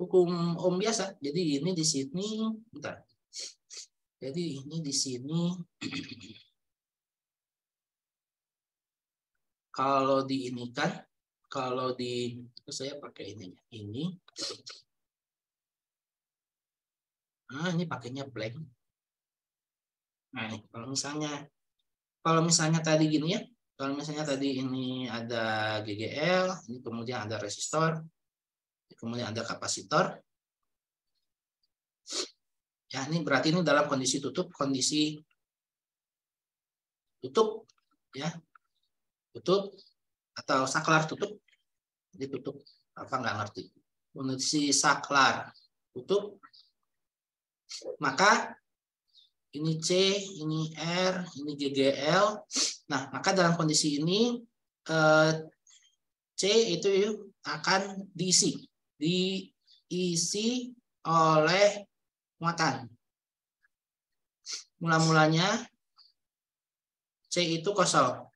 Hukum Ohm biasa. Jadi ini di sini, bentar. Jadi ini di sini. kalau di ini kan, kalau di saya pakai ini, ini. Nah, ini pakainya blank. Nah, kalau misalnya kalau misalnya tadi gini ya, kalau misalnya tadi ini ada GGL, ini kemudian ada resistor, kemudian ada kapasitor. Ya, ini berarti ini dalam kondisi tutup, kondisi tutup, ya, tutup atau saklar tutup, jadi tutup apa nggak ngerti. Kondisi saklar tutup, maka ini C, ini R, ini GGL. Nah, maka dalam kondisi ini eh, C itu akan diisi, diisi oleh muatan. Mula-mulanya C itu kosong.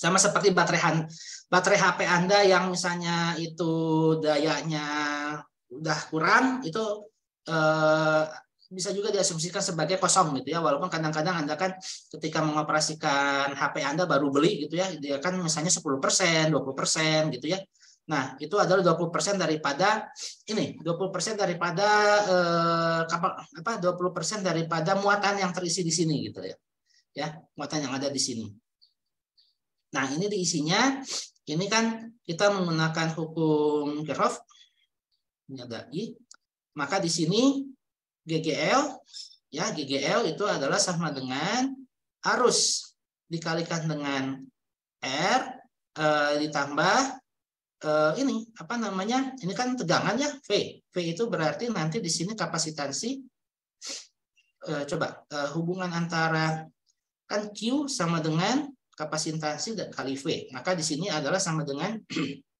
Sama seperti baterai baterai HP Anda yang misalnya itu dayanya udah kurang, itu eh, bisa juga diasumsikan sebagai kosong gitu ya walaupun kadang-kadang Anda kan ketika mengoperasikan HP Anda baru beli gitu ya dia kan misalnya 10%, 20% gitu ya. Nah, itu adalah 20% daripada ini, 20% daripada eh, apa 20% daripada muatan yang terisi di sini gitu ya. Ya, muatan yang ada di sini. Nah, ini diisinya ini kan kita menggunakan hukum Kirchhoff. Ini ada I. Maka di sini GGL ya GGL itu adalah sama dengan arus dikalikan dengan R e, ditambah e, ini apa namanya ini kan tegangan ya V V itu berarti nanti di sini kapasitansi e, coba e, hubungan antara kan Q sama dengan kapasitansi kali V maka di sini adalah sama dengan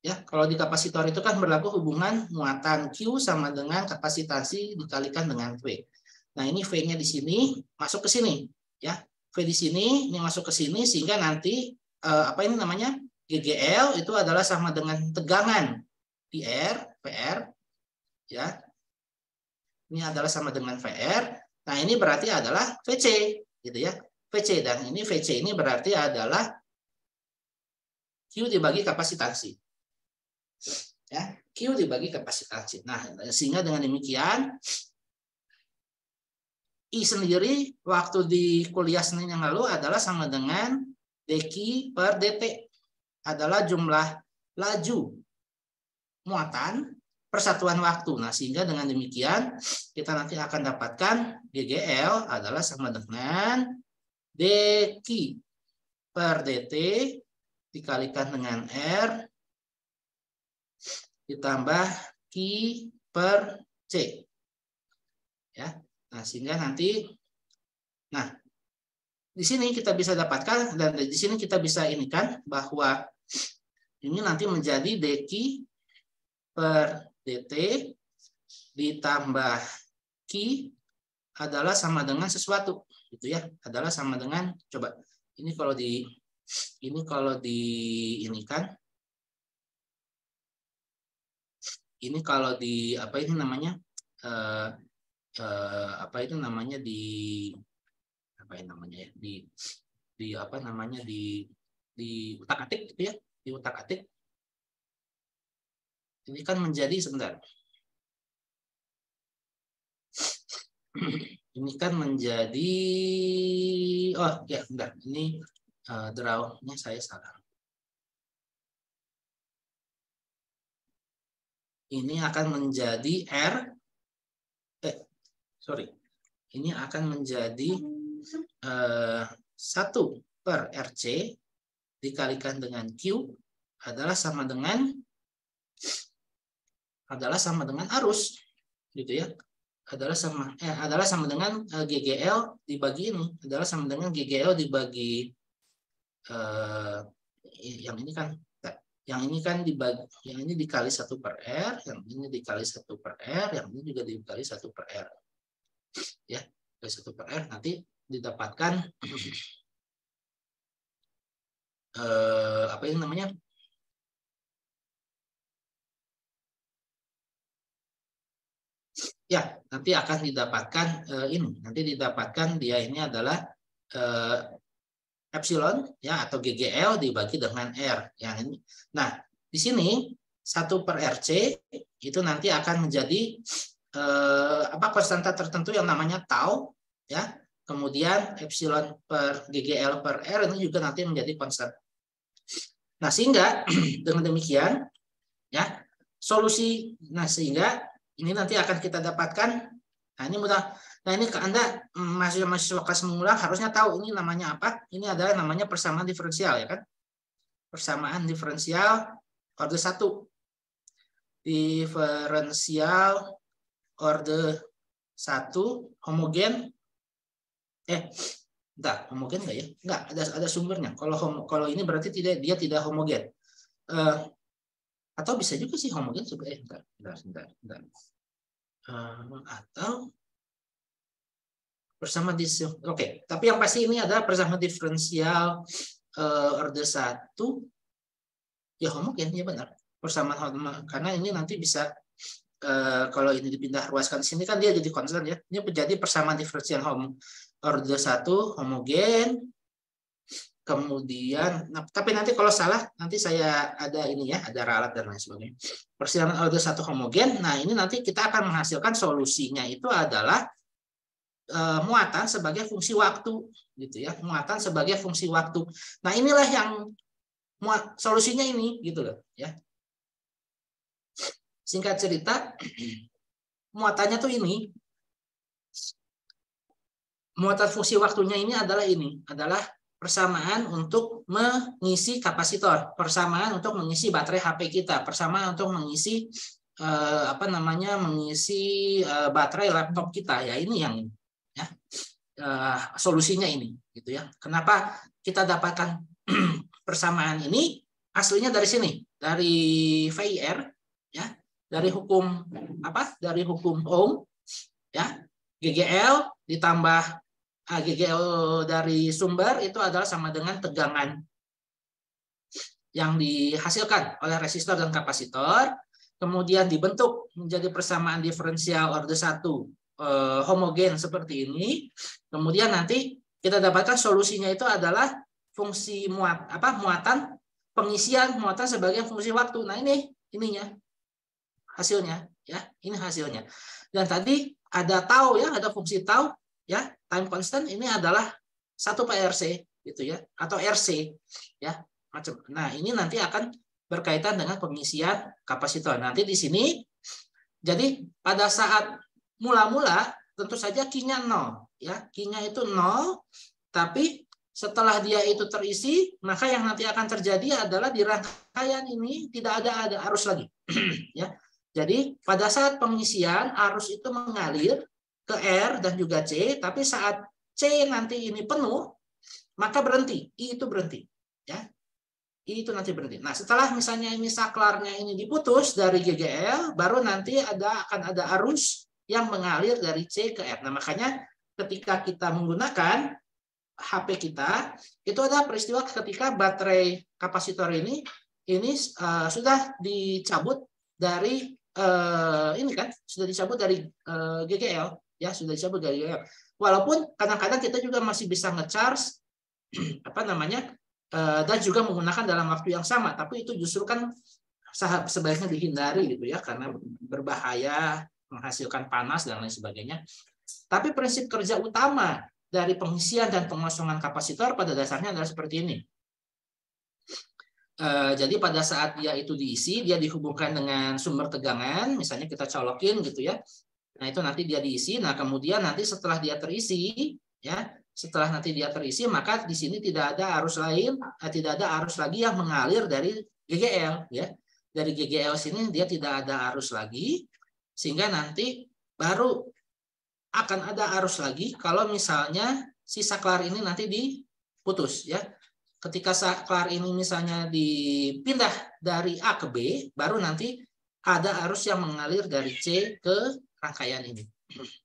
Ya, kalau di kapasitor itu kan berlaku hubungan muatan Q sama dengan kapasitansi dikalikan dengan V. Nah, ini V-nya di sini masuk ke sini, ya. V di sini ini masuk ke sini sehingga nanti eh, apa ini namanya? GGL itu adalah sama dengan tegangan PR, PR ya. Ini adalah sama dengan VR. Nah, ini berarti adalah VC gitu ya. VC dan ini VC ini berarti adalah Q dibagi kapasitansi ya Q dibagi kapasitas nah sehingga dengan demikian I sendiri waktu di kuliah Senin yang lalu adalah sama dengan dq per dt adalah jumlah laju muatan persatuan waktu. Nah, sehingga dengan demikian kita nanti akan dapatkan GGL adalah sama dengan dq per dt dikalikan dengan R ditambah Q per C. Ya. Nah, sehingga nanti nah di sini kita bisa dapatkan dan di sini kita bisa ini kan bahwa ini nanti menjadi dq per dt ditambah Q adalah sama dengan sesuatu gitu ya. Adalah sama dengan coba ini kalau di ini kalau di ini kan? Ini kalau di apa ini namanya? Uh, uh, apa itu namanya di apa ini namanya ya? Di di apa namanya? Di di utak atik gitu ya? Di utak atik ini kan menjadi sebentar. Ini kan menjadi oh ya enggak ini uh, draw-nya saya salah. Ini akan menjadi R eh sorry. Ini akan menjadi eh, 1 per RC dikalikan dengan Q adalah sama dengan adalah sama dengan arus gitu ya adalah sama eh, adalah sama dengan eh, GGL dibagi ini adalah sama dengan GGL dibagi eh, yang ini kan yang ini kan dibagi, yang ini dikali satu per R, yang ini dikali satu per R, yang ini juga dikali satu per R. Ya, dikali satu per R nanti didapatkan eh, apa yang namanya? Ya, nanti akan didapatkan eh, ini, nanti didapatkan dia ini adalah eh, epsilon ya atau GGL dibagi dengan R yang ini. Nah, di sini 1 per RC itu nanti akan menjadi eh, apa konstanta tertentu yang namanya tau ya. Kemudian epsilon per GGL per R ini juga nanti menjadi konstan. Nah, sehingga dengan demikian ya, solusi nah sehingga ini nanti akan kita dapatkan nah ini mudah Nah ini ke Anda mahasiswa-mahasiswa kelas mengulang harusnya tahu ini namanya apa. Ini adalah namanya persamaan diferensial ya kan. Persamaan diferensial orde 1. Diferensial orde 1 homogen eh enggak homogen enggak ya? Enggak, ada ada sumbernya. Kalau homo, kalau ini berarti tidak dia tidak homogen. Uh, atau bisa juga sih homogen juga eh entar, entar, entar, entar. Uh, atau bersama di oke okay. tapi yang pasti ini adalah bersama diferensial uh, orde satu ya homogen ya benar bersama karena ini nanti bisa eh, kalau ini dipindah ruaskan sini kan dia jadi konstan ya. Ini menjadi persamaan diferensial hom order satu homogen. Kemudian, nah, tapi nanti kalau salah nanti saya ada ini ya, ada ralat dan lain sebagainya. Persamaan order satu homogen. Nah ini nanti kita akan menghasilkan solusinya itu adalah uh, muatan sebagai fungsi waktu, gitu ya. Muatan sebagai fungsi waktu. Nah inilah yang muat, solusinya ini, gitu loh, ya. Singkat cerita, muatannya tuh ini. Muatan fungsi waktunya ini adalah ini, adalah persamaan untuk mengisi kapasitor, persamaan untuk mengisi baterai HP kita, persamaan untuk mengisi eh, apa namanya mengisi eh, baterai laptop kita ya ini yang ya eh, solusinya ini gitu ya. Kenapa kita dapatkan persamaan ini aslinya dari sini dari VIR ya dari hukum apa? Dari hukum Ohm ya. GGL ditambah GGL dari sumber itu adalah sama dengan tegangan yang dihasilkan oleh resistor dan kapasitor kemudian dibentuk menjadi persamaan diferensial orde satu eh, homogen seperti ini. Kemudian nanti kita dapatkan solusinya itu adalah fungsi muat apa muatan pengisian muatan sebagai fungsi waktu. Nah ini ininya hasilnya ya ini hasilnya. Dan tadi ada tau ya ada fungsi tau ya time constant ini adalah satu PRC gitu ya atau RC ya macam. Nah ini nanti akan berkaitan dengan pengisian kapasitor. Nanti di sini jadi pada saat mula-mula tentu saja kinya nol ya kinya itu nol tapi setelah dia itu terisi maka yang nanti akan terjadi adalah di rangkaian ini tidak ada ada arus lagi. Ya jadi pada saat pengisian arus itu mengalir ke R dan juga C, tapi saat C nanti ini penuh, maka berhenti. I itu berhenti. Ya. I itu nanti berhenti. Nah, setelah misalnya ini saklarnya ini diputus dari GGL, baru nanti ada akan ada arus yang mengalir dari C ke R. Nah, makanya ketika kita menggunakan HP kita, itu ada peristiwa ketika baterai kapasitor ini ini uh, sudah dicabut dari uh, ini kan sudah dicabut dari uh, eh, GGL ya sudah dari GGL. Walaupun kadang-kadang kita juga masih bisa ngecharge apa namanya uh, dan juga menggunakan dalam waktu yang sama, tapi itu justru kan sebaiknya dihindari gitu ya karena berbahaya menghasilkan panas dan lain sebagainya. Tapi prinsip kerja utama dari pengisian dan pengosongan kapasitor pada dasarnya adalah seperti ini. Eh, jadi pada saat dia itu diisi, dia dihubungkan dengan sumber tegangan, misalnya kita colokin gitu ya. Nah itu nanti dia diisi. Nah kemudian nanti setelah dia terisi, ya setelah nanti dia terisi, maka di sini tidak ada arus lain, eh, tidak ada arus lagi yang mengalir dari GGL, ya. Dari GGL sini dia tidak ada arus lagi, sehingga nanti baru akan ada arus lagi kalau misalnya si saklar ini nanti diputus, ya ketika saklar ini misalnya dipindah dari A ke B, baru nanti ada arus yang mengalir dari C ke rangkaian ini.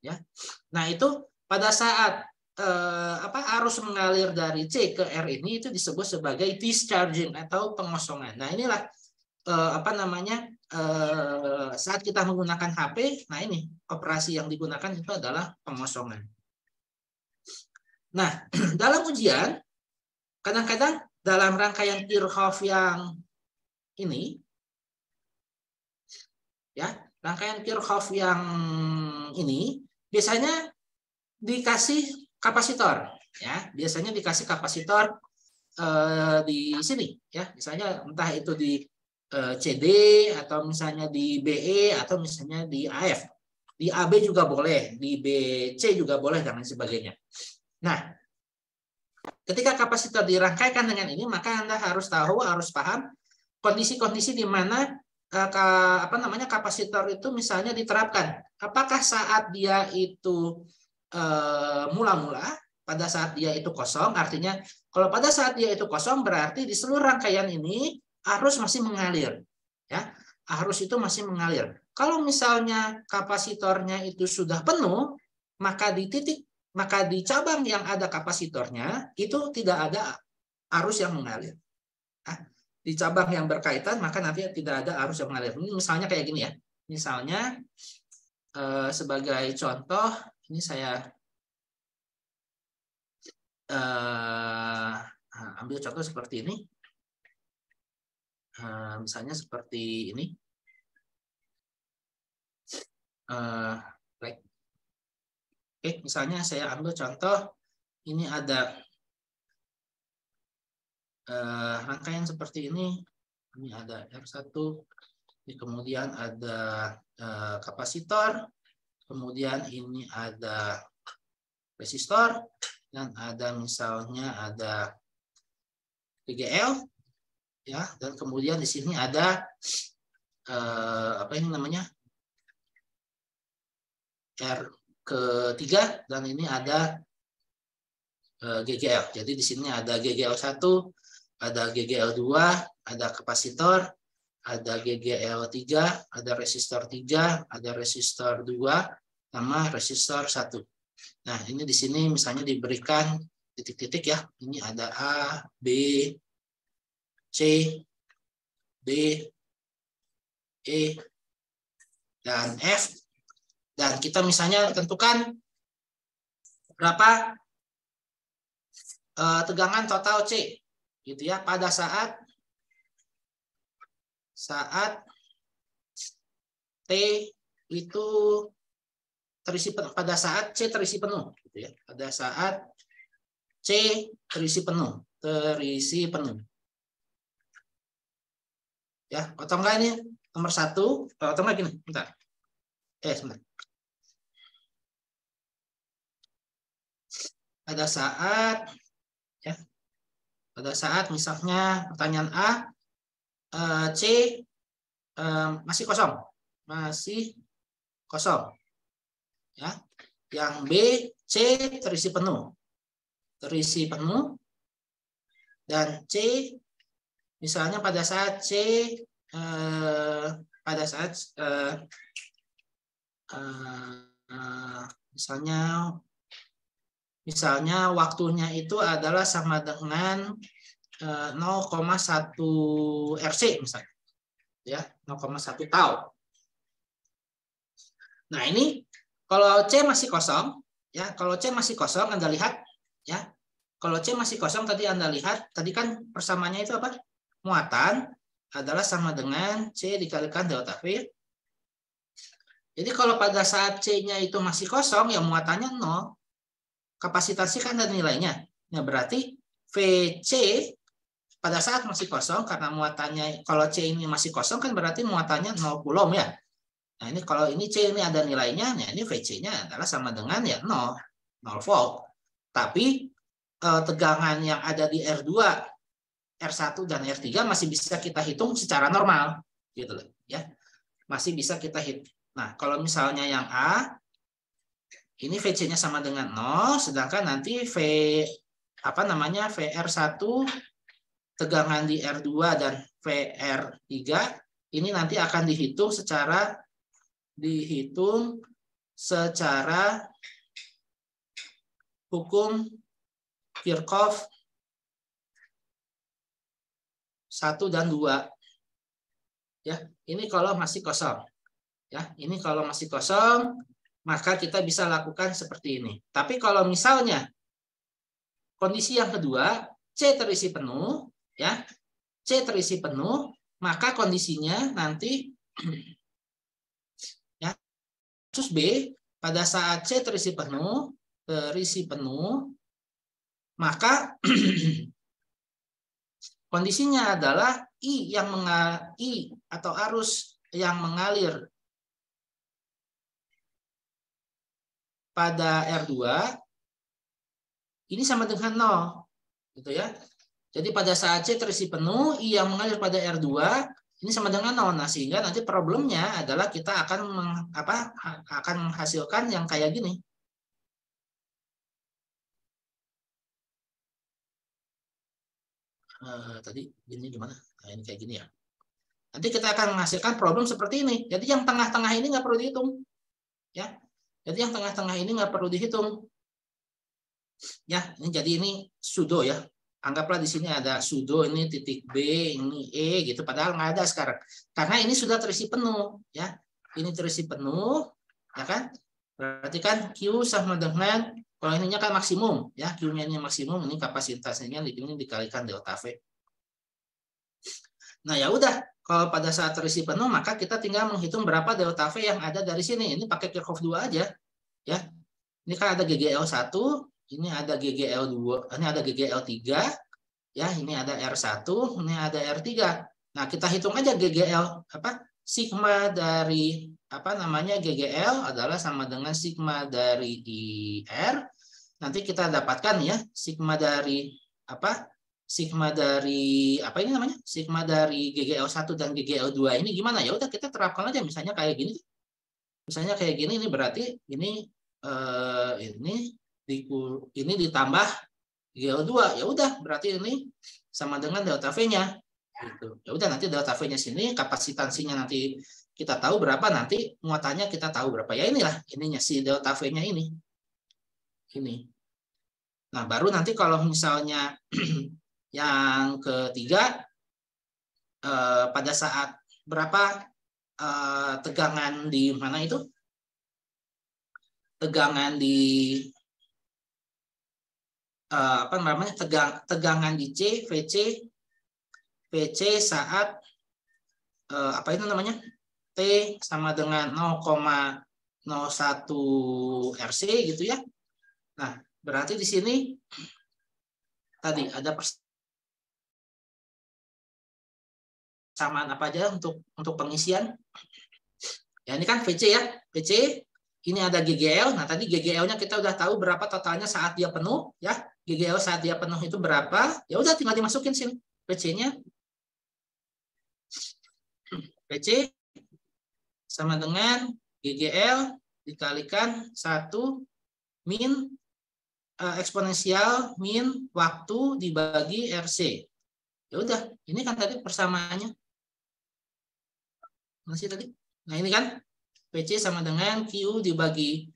Ya, nah itu pada saat eh, apa arus mengalir dari C ke R ini itu disebut sebagai discharging atau pengosongan. Nah inilah eh, apa namanya eh, saat kita menggunakan HP, nah ini operasi yang digunakan itu adalah pengosongan. Nah dalam ujian Kadang-kadang dalam rangkaian Kirchhoff yang ini, ya rangkaian Kirchhoff yang ini biasanya dikasih kapasitor, ya. Biasanya dikasih kapasitor eh, di sini, ya. Misalnya entah itu di eh, CD atau misalnya di BE atau misalnya di AF, di AB juga boleh, di BC juga boleh dan lain sebagainya. Nah, Ketika kapasitor dirangkaikan dengan ini, maka Anda harus tahu, harus paham kondisi-kondisi di mana apa namanya kapasitor itu misalnya diterapkan. Apakah saat dia itu eh, mula-mula pada saat dia itu kosong, artinya kalau pada saat dia itu kosong berarti di seluruh rangkaian ini arus masih mengalir, ya arus itu masih mengalir. Kalau misalnya kapasitornya itu sudah penuh, maka di titik maka di cabang yang ada kapasitornya itu tidak ada arus yang mengalir. Nah, di cabang yang berkaitan maka nanti tidak ada arus yang mengalir. Ini misalnya kayak gini ya. Misalnya eh, sebagai contoh, ini saya eh, ambil contoh seperti ini. Eh, misalnya seperti ini. Eh, Oke, misalnya saya ambil contoh, ini ada uh, rangkaian seperti ini. Ini ada R1, kemudian ada uh, kapasitor, kemudian ini ada resistor, dan ada misalnya ada PGL, ya, dan kemudian di sini ada uh, apa ini namanya R ketiga dan ini ada eh, GGL. Jadi di sini ada GGL1, ada GGL2, ada kapasitor, ada GGL3, ada resistor 3, ada resistor 2, sama resistor 1. Nah, ini di sini misalnya diberikan titik-titik ya. Ini ada A, B, C, D, E, dan F dan kita misalnya tentukan berapa uh, tegangan total C gitu ya. Pada saat saat T itu terisi penuh pada saat C terisi penuh gitu ya. Pada saat C terisi penuh terisi penuh. Ya potong nggak ini nomor satu potong lagi nih bentar. Eh sebentar. Pada saat ya pada saat misalnya pertanyaan A eh, C eh, masih kosong. Masih kosong. Ya. Yang B C terisi penuh. Terisi penuh. Dan C misalnya pada saat C eh, pada saat misalnya Misalnya waktunya itu adalah sama dengan 0,1 eh, RC misalnya. Ya, 0,1 tau. Nah, ini kalau C masih kosong, ya, kalau C masih kosong Anda lihat ya. Kalau C masih kosong tadi Anda lihat, tadi kan persamaannya itu apa? Muatan adalah sama dengan C dikalikan delta V. Jadi kalau pada saat C-nya itu masih kosong, ya muatannya 0 kapasitasnya kan ada nilainya. Ya berarti VC pada saat masih kosong karena muatannya kalau C ini masih kosong kan berarti muatannya 0 coulomb ya. Nah, ini kalau ini C ini ada nilainya, nah ini VC-nya adalah sama dengan ya 0, 0 volt. Tapi eh, tegangan yang ada di R2, R1 dan R3 masih bisa kita hitung secara normal gitu loh, ya. Masih bisa kita hitung. Nah, kalau misalnya yang A ini VC-nya sama dengan 0, sedangkan nanti V apa namanya VR1 tegangan di R2 dan VR3 ini nanti akan dihitung secara dihitung secara hukum Kirchhoff 1 dan 2. Ya, ini kalau masih kosong. Ya, ini kalau masih kosong maka kita bisa lakukan seperti ini. Tapi kalau misalnya kondisi yang kedua, C terisi penuh, ya, C terisi penuh, maka kondisinya nanti ya, kasus B pada saat C terisi penuh, terisi penuh, maka kondisinya adalah I yang mengal I atau arus yang mengalir pada R2 ini sama dengan 0 gitu ya. Jadi pada saat C terisi penuh, I yang mengalir pada R2 ini sama dengan 0. Nah, sehingga nanti problemnya adalah kita akan meng, apa akan menghasilkan yang kayak gini. Uh, tadi ini gimana? Nah, ini kayak gini ya. Nanti kita akan menghasilkan problem seperti ini. Jadi yang tengah-tengah ini nggak perlu dihitung. Ya, jadi yang tengah-tengah ini nggak perlu dihitung. Ya, ini jadi ini sudo ya. Anggaplah di sini ada sudo ini titik B, ini E gitu. Padahal nggak ada sekarang. Karena ini sudah terisi penuh ya. ini terisi penuh, ya kan? Berarti kan Q sama dengan kalau ininya kan maksimum, ya Q-nya ini maksimum, ini kapasitasnya ini dikalikan delta V. Nah ya udah, kalau pada saat terisi penuh maka kita tinggal menghitung berapa delta V yang ada dari sini. Ini pakai Kirchhoff 2 aja, ya. Ini kan ada GGL 1, ini ada GGL 2, ini ada GGL 3, ya, ini ada R1, ini ada R3. Nah, kita hitung aja GGL apa? Sigma dari apa namanya GGL adalah sama dengan sigma dari IR. Nanti kita dapatkan ya sigma dari apa? Sigma dari apa ini namanya? Sigma dari GGL1 dan GGL2 ini gimana? Ya udah kita terapkan aja misalnya kayak gini. Misalnya kayak gini ini berarti ini eh, ini ini ditambah GL2 ya udah berarti ini sama dengan delta V-nya gitu. Ya udah nanti delta V-nya sini kapasitansinya nanti kita tahu berapa nanti muatannya kita tahu berapa. Ya inilah ininya si delta V-nya ini. Ini. Nah, baru nanti kalau misalnya yang ketiga eh, pada saat berapa eh, tegangan di mana itu? tegangan di uh, apa namanya tegang tegangan di C VC VC saat apa itu namanya T sama dengan 0,01 RC gitu ya. Nah, berarti di sini tadi ada persamaan apa aja untuk untuk pengisian. Ya ini kan VC ya. VC ini ada GGL. Nah, tadi GGL-nya kita udah tahu berapa totalnya saat dia penuh, ya. GGL saat dia penuh itu berapa? Ya udah tinggal dimasukin sini PC-nya. PC sama dengan GGL dikalikan 1 min uh, eksponensial min waktu dibagi RC. Ya udah, ini kan tadi persamaannya. Masih tadi? Nah, ini kan PC sama dengan Q dibagi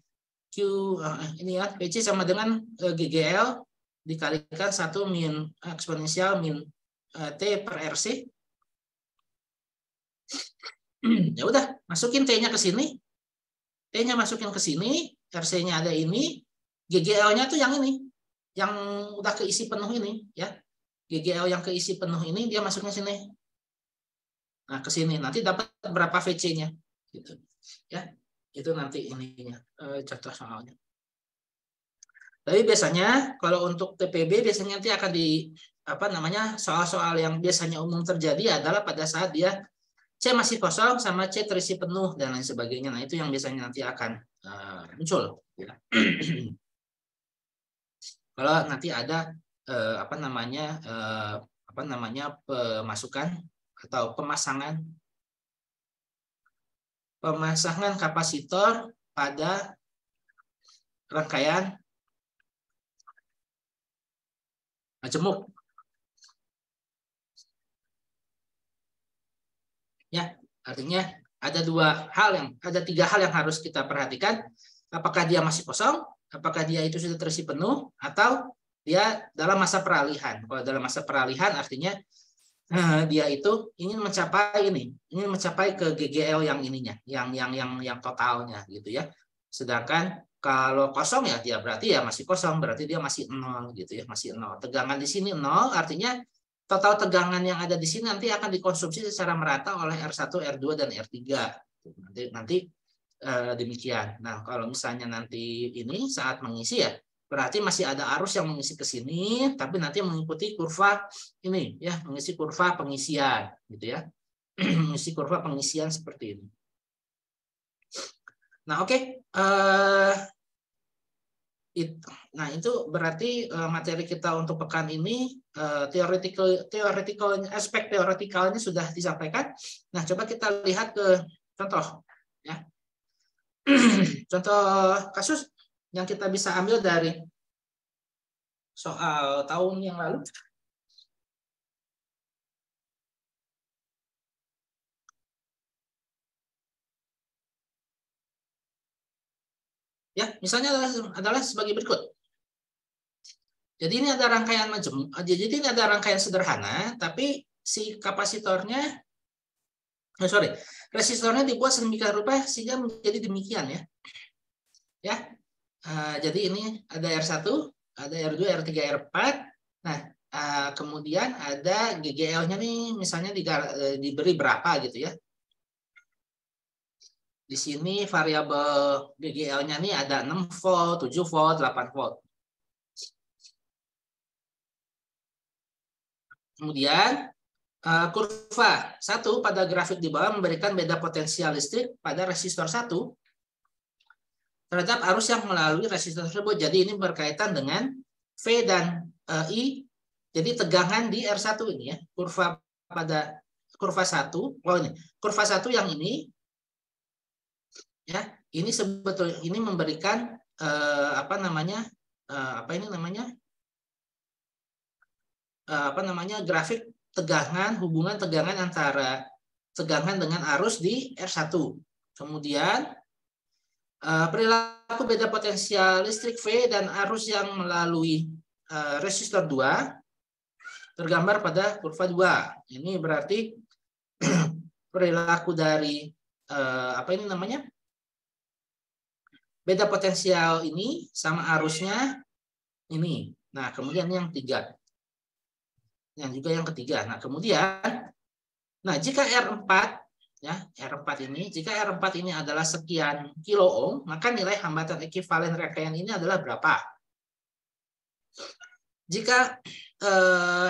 Q uh, ini ya PC sama dengan uh, eh, GGL dikalikan satu min eksponensial min uh, T per RC. ya udah, masukin T-nya ke sini. T-nya masukin ke sini, RC-nya ada ini, GGL-nya tuh yang ini. Yang udah keisi penuh ini, ya. GGL yang keisi penuh ini dia masuknya sini. Nah, ke sini. Nanti dapat berapa VC-nya gitu ya itu nanti ininya eh, contoh soalnya tapi biasanya kalau untuk TPB biasanya nanti akan di apa namanya soal-soal yang biasanya umum terjadi adalah pada saat dia C masih kosong sama C terisi penuh dan lain sebagainya. Nah itu yang biasanya nanti akan uh, muncul. Ya. kalau nanti ada uh, apa namanya uh, apa namanya pemasukan atau pemasangan pemasangan kapasitor pada rangkaian majemuk. Ya, artinya ada dua hal yang ada tiga hal yang harus kita perhatikan. Apakah dia masih kosong, apakah dia itu sudah terisi penuh, atau dia dalam masa peralihan. Kalau dalam masa peralihan artinya dia itu ingin mencapai ini, ingin mencapai ke GGL yang ininya, yang yang yang yang totalnya gitu ya. Sedangkan kalau kosong ya dia berarti ya masih kosong, berarti dia masih nol gitu ya, masih nol. Tegangan di sini nol, artinya total tegangan yang ada di sini nanti akan dikonsumsi secara merata oleh R1, R2 dan R3. Nanti nanti eh, demikian. Nah, kalau misalnya nanti ini saat mengisi ya berarti masih ada arus yang mengisi ke sini, tapi nanti mengikuti kurva ini, ya, mengisi kurva pengisian, gitu ya, mengisi kurva pengisian seperti ini. Nah, oke, okay. uh, eh, nah itu berarti uh, materi kita untuk pekan ini uh, theoretical, theoretical aspek teoretikalnya sudah disampaikan. Nah, coba kita lihat ke contoh, ya. contoh kasus yang kita bisa ambil dari soal tahun yang lalu? Ya, misalnya adalah, adalah sebagai berikut. Jadi ini ada rangkaian macam, jadi ini ada rangkaian sederhana, tapi si kapasitornya oh, sorry, resistornya dibuat sedemikian rupa sehingga menjadi demikian ya. Ya, uh, jadi ini ada R1, ada R2, R3, R4. Nah, uh, kemudian ada GGL-nya nih, misalnya di, uh, diberi berapa gitu ya. Di sini variabel GGL-nya nih ada 6 volt, 7 volt, 8 volt. Kemudian uh, kurva satu pada grafik di bawah memberikan beda potensial listrik pada resistor satu terhadap arus yang melalui resistor tersebut. Jadi ini berkaitan dengan V dan uh, I. Jadi tegangan di R1 ini ya, kurva pada kurva satu, oh ini, kurva satu yang ini ya, ini sebetulnya ini memberikan uh, apa namanya? Uh, apa ini namanya? Eh, apa namanya grafik tegangan hubungan tegangan antara tegangan dengan arus di R1. Kemudian eh, perilaku beda potensial listrik V dan arus yang melalui eh, resistor 2 tergambar pada kurva 2. Ini berarti perilaku dari apa ini namanya? Beda potensial ini sama arusnya ini. Nah, kemudian yang tiga yang juga yang ketiga. Nah, kemudian nah jika R4 ya, R4 ini jika R4 ini adalah sekian kilo ohm, maka nilai hambatan ekuivalen rangkaian ini adalah berapa? Jika eh,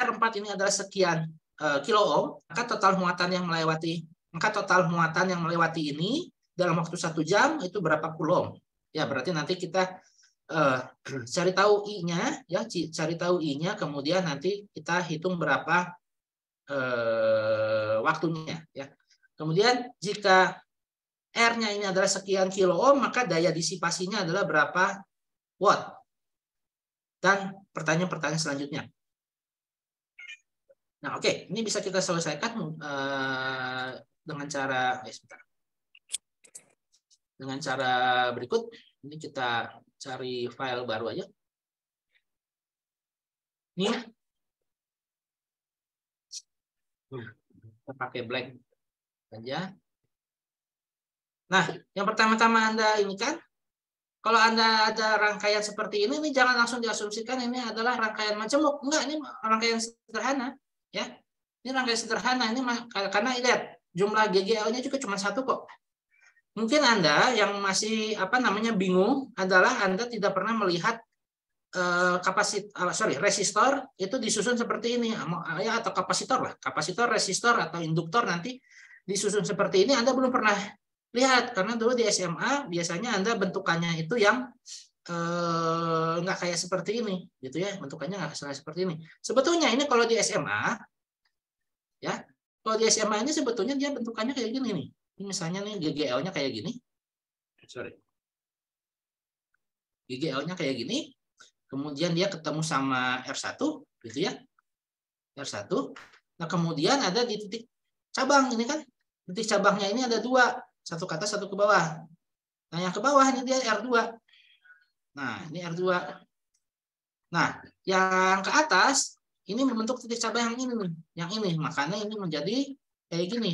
R4 ini adalah sekian eh, kilo ohm, maka total muatan yang melewati maka total muatan yang melewati ini dalam waktu satu jam itu berapa kulom? Ya berarti nanti kita uh, cari tahu i-nya ya cari tahu i-nya kemudian nanti kita hitung berapa uh, waktunya ya. Kemudian jika R-nya ini adalah sekian kilo ohm maka daya disipasinya adalah berapa watt? Dan pertanyaan-pertanyaan selanjutnya. Nah oke okay. ini bisa kita selesaikan uh, dengan cara eh, dengan cara berikut ini kita cari file baru aja. Ini hmm, kita pakai blank aja. Nah, yang pertama-tama Anda ini kan, kalau Anda ada rangkaian seperti ini, ini jangan langsung diasumsikan ini adalah rangkaian majemuk. Enggak, ini rangkaian sederhana. ya. Ini rangkaian sederhana. Ini karena lihat, jumlah GGL-nya juga cuma satu kok. Mungkin Anda yang masih apa namanya bingung adalah Anda tidak pernah melihat uh, kapasit uh, sorry resistor itu disusun seperti ini. Ya atau kapasitor lah. Kapasitor resistor atau induktor nanti disusun seperti ini Anda belum pernah lihat. Karena dulu di SMA biasanya Anda bentukannya itu yang uh, nggak kayak seperti ini gitu ya. Bentukannya nggak seperti ini. Sebetulnya ini kalau di SMA ya kalau di SMA ini sebetulnya dia bentukannya kayak gini nih ini misalnya nih GGL-nya kayak gini. Sorry. GGL-nya kayak gini. Kemudian dia ketemu sama R1, gitu ya. R1. Nah, kemudian ada di titik cabang ini kan. Titik cabangnya ini ada dua. Satu ke atas, satu ke bawah. Nah, yang ke bawah ini dia R2. Nah, ini R2. Nah, yang ke atas ini membentuk titik cabang yang ini nih, yang ini. Makanya ini menjadi kayak gini.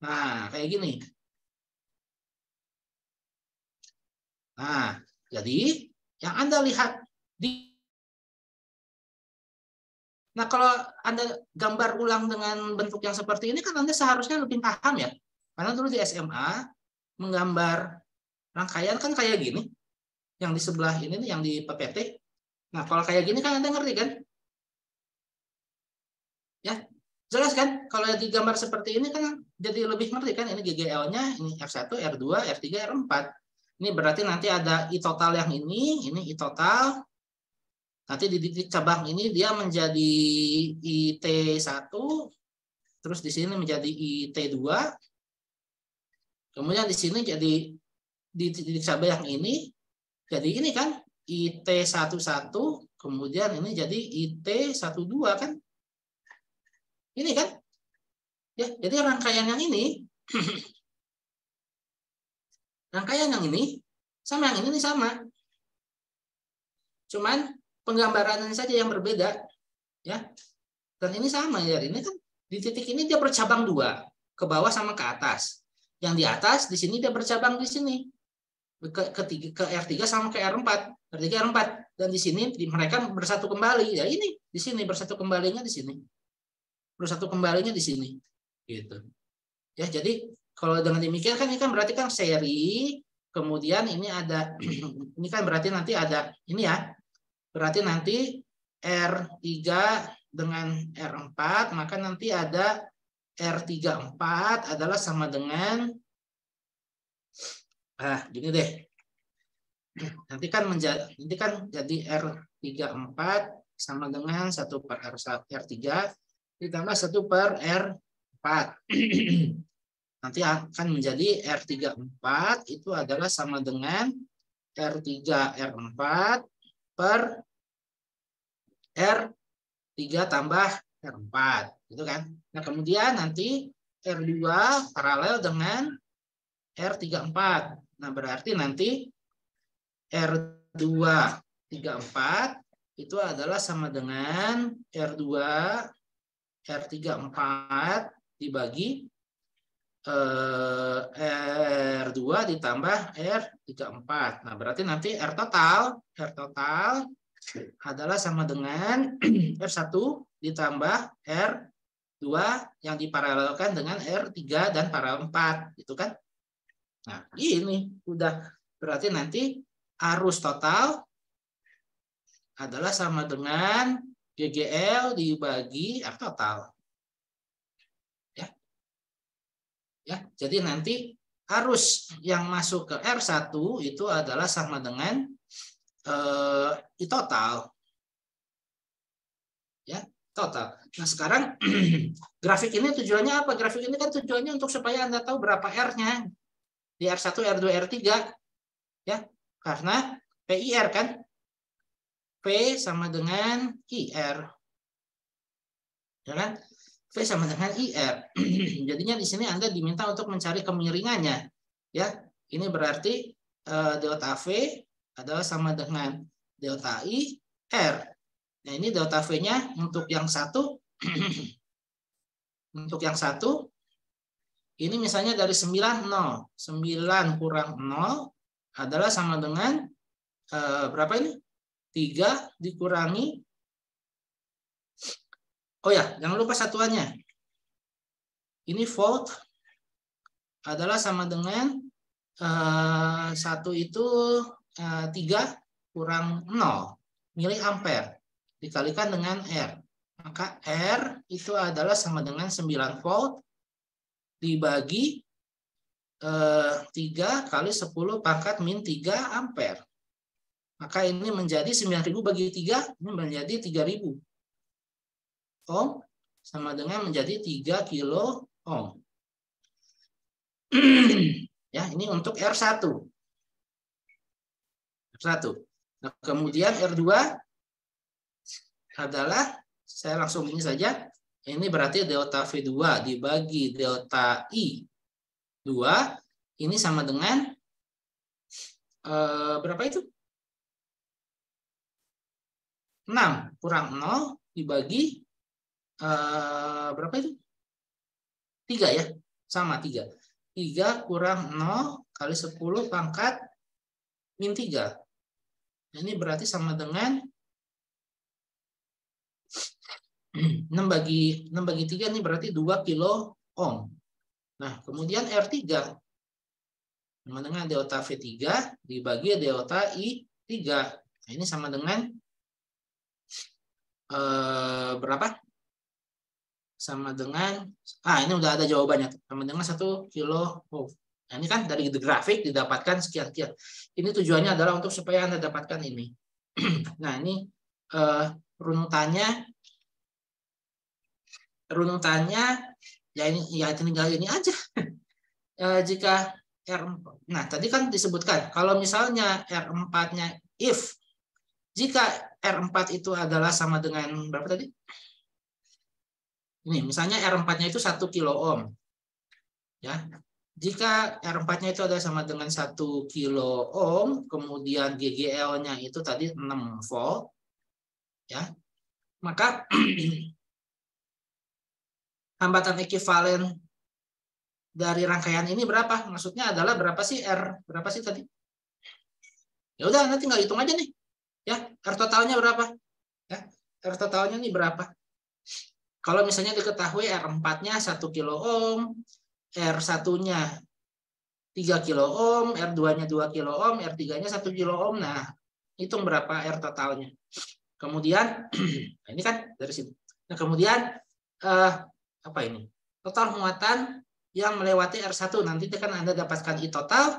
Nah, kayak gini. Nah, jadi yang Anda lihat di Nah, kalau Anda gambar ulang dengan bentuk yang seperti ini kan Anda seharusnya lebih paham ya. Karena dulu di SMA menggambar rangkaian kan kayak gini. Yang di sebelah ini nih yang di PPT. Nah, kalau kayak gini kan Anda ngerti kan? Ya, Jelas kan? Kalau digambar seperti ini kan jadi lebih ngerti kan? Ini GGL-nya, ini R1, R2, R3, R4. Ini berarti nanti ada I total yang ini, ini I total. Nanti di titik cabang ini dia menjadi IT1, terus di sini menjadi IT2. Kemudian di sini jadi di titik cabang yang ini, jadi ini kan IT11, kemudian ini jadi IT12 kan? Ini kan? Ya, jadi rangkaian yang ini rangkaian yang ini sama yang ini sama. Cuman penggambarannya saja yang berbeda. Ya. Dan ini sama ya, ini kan di titik ini dia bercabang dua, ke bawah sama ke atas. Yang di atas di sini dia bercabang di sini. Ke, ke, ke R3 sama ke R4. R3 R4 dan di sini mereka bersatu kembali. Ya ini di sini bersatu kembalinya di sini. Bersatu kembalinya di sini. Gitu. Ya, jadi kalau dengan demikian kan ini kan berarti kan seri kemudian ini ada ini kan berarti nanti ada ini ya. Berarti nanti R3 dengan R4 maka nanti ada R34 adalah sama dengan ah gini deh. Nanti kan menjadi nanti kan jadi R34 sama dengan 1 per R, R3 ditambah 1 per R4. nanti akan menjadi R34 itu adalah sama dengan R3 R4 per R3 tambah R4 gitu kan. Nah, kemudian nanti R2 paralel dengan R34. Nah, berarti nanti R2 34 itu adalah sama dengan R2 R34 dibagi eh, R2 ditambah R34. Nah, berarti nanti R total R total adalah sama dengan R1 ditambah R2 yang diparalelkan dengan R3 dan paralel 4 gitu kan. Nah, ini udah berarti nanti arus total adalah sama dengan GGL dibagi R total. Ya. Ya, jadi nanti arus yang masuk ke R1 itu adalah sama dengan eh, total. Ya, total. Nah, sekarang grafik ini tujuannya apa? Grafik ini kan tujuannya untuk supaya Anda tahu berapa R-nya di R1, R2, R3. Ya, karena PIR kan P sama dengan IR. Ya kan? V sama dengan IR. Jadinya di sini Anda diminta untuk mencari kemiringannya. Ya, ini berarti uh, delta V adalah sama dengan delta I R. Nah, ini delta V-nya untuk yang satu untuk yang satu ini misalnya dari 9 0. 9 kurang 0 adalah sama dengan uh, berapa ini? 3 dikurangi Oh ya, jangan lupa satuannya. Ini volt adalah sama dengan uh, satu itu uh, 3 kurang 0 miliampere dikalikan dengan R. Maka R itu adalah sama dengan 9 volt dibagi 3 eh, kali 10 pangkat min 3 ampere. Maka ini menjadi 9000 bagi 3, ini menjadi 3000 ohm sama dengan menjadi 3 kilo ohm. ya, ini untuk R1. R1. Nah, kemudian R2 adalah saya langsung ini saja. Ini berarti delta V2 dibagi delta I 2 ini sama dengan eh, berapa itu? 6 kurang 0 dibagi eh, berapa itu? 3 ya. Sama 3. 3 kurang 0 kali 10 pangkat min 3. Ini berarti sama dengan 6 bagi 6 bagi 3 ini berarti 2 kilo ohm. Nah, kemudian R3 sama dengan delta V3 dibagi delta I3. Nah, ini sama dengan eh, berapa? Sama dengan ah ini udah ada jawabannya sama dengan satu kilo ohm. Nah, ini kan dari grafik didapatkan sekian-sekian. Ini tujuannya adalah untuk supaya Anda dapatkan ini. nah, ini eh, runutannya runutannya ya ini ya tinggal ini aja. e, jika R4. Nah, tadi kan disebutkan kalau misalnya R4-nya if jika R4 itu adalah sama dengan berapa tadi? Ini misalnya R4-nya itu 1 kilo ohm. Ya. Jika R4-nya itu adalah sama dengan 1 kilo ohm, kemudian GGL-nya itu tadi 6 volt. Ya. Maka hambatan ekivalen dari rangkaian ini berapa? Maksudnya adalah berapa sih R? Berapa sih tadi? Ya udah nanti tinggal hitung aja nih. Ya, R totalnya berapa? Ya, R totalnya nih berapa? Kalau misalnya diketahui R4-nya 1 kilo ohm, R1-nya 3 kilo ohm, R2-nya 2 kilo ohm, R3-nya 1 kilo ohm. Nah, hitung berapa R totalnya. Kemudian, nah ini kan dari sini. Nah, kemudian eh, apa ini? Total muatan yang melewati R1. Nanti kan Anda dapatkan I total.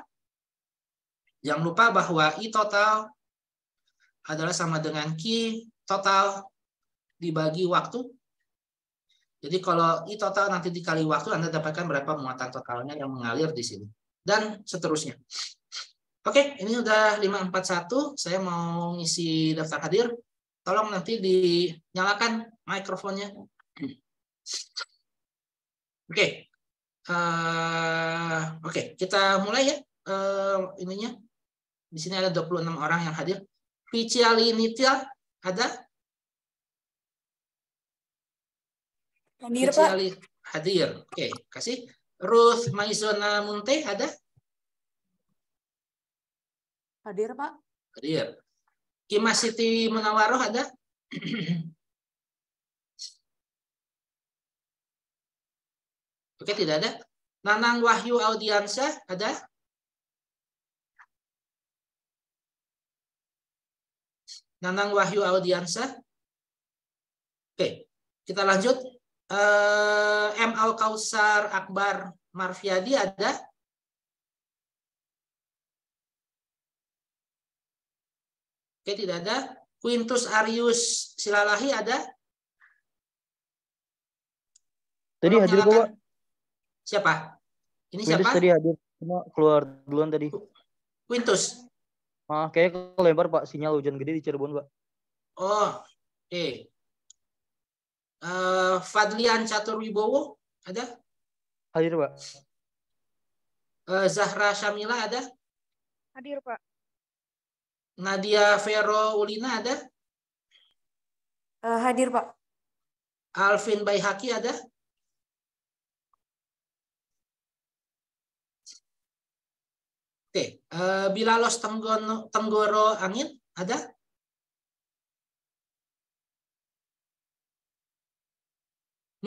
Jangan lupa bahwa I total adalah sama dengan Q total dibagi waktu jadi kalau I total nanti dikali waktu, Anda dapatkan berapa muatan totalnya yang mengalir di sini. Dan seterusnya. Oke, ini udah 541. Saya mau ngisi daftar hadir. Tolong nanti dinyalakan mikrofonnya. Oke. Uh, Oke, kita mulai ya uh, ininya. Di sini ada 26 orang yang hadir. Piciali Nitia ada? Hadir, Pak. Hadir. Oke, kasih. Ruth Maizona Munte ada? Hadir, Pak. Hadir. Ima Siti Munawaroh ada? Oke, tidak ada. Nanang Wahyu Audiansa ada? Nanang Wahyu Audiansa. Oke, kita lanjut uh, M Al Kausar Akbar Marfiadi ada? Oke, tidak ada. Quintus Arius Silalahi ada? Tadi hadir Pak. Siapa? Ini Quintus siapa? tadi hadir. Cuma keluar duluan tadi. Quintus. Ah, kayak kelempar Pak sinyal hujan gede di Cirebon, Pak. Oh, oke. Okay. Uh, Fadlian Caturwibowo ada? Hadir Pak. Uh, Zahra Syamila ada? Hadir Pak. Nadia Vero Ulina ada? Uh, hadir Pak. Alvin Baihaki ada? Oke, okay. uh, Bilalos Tenggono, Tenggoro Angin ada?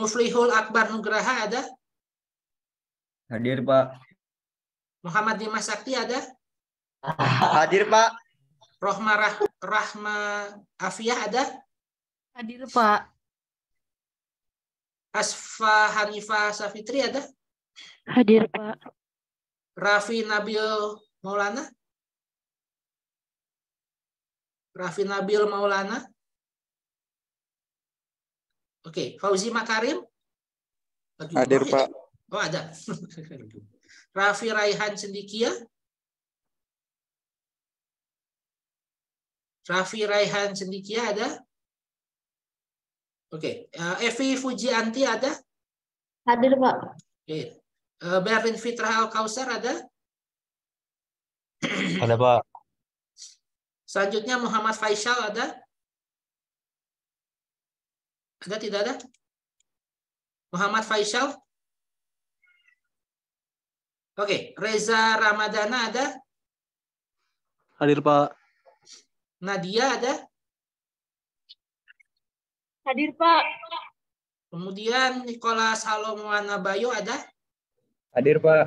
Muflihul Akbar Nugraha ada? Hadir, Pak. Muhammad Dimas Sakti ada? Hadir, Pak. Rohma Rah Rahma Afiyah ada? Hadir, Pak. Asfa Hanifah Safitri ada? Hadir, Pak. Raffi Nabil Maulana? Raffi Nabil Maulana? Oke, Fauzi Makarim. Aduh, Hadir, oh, Pak. Oh, ada. Raffi Raihan Sendikia. Raffi Raihan Sendikia ada? Oke, uh, Evi Fujianti ada? Hadir, Pak. Oke. Uh, Berlin Fitrah Al-Kausar ada? Ada, Pak. Selanjutnya Muhammad Faisal ada? Ada tidak ada? Muhammad Faisal? Oke, Reza Ramadana ada? Hadir Pak. Nadia ada? Hadir Pak. Kemudian Nicholas Halomuana Bayo ada? Hadir Pak.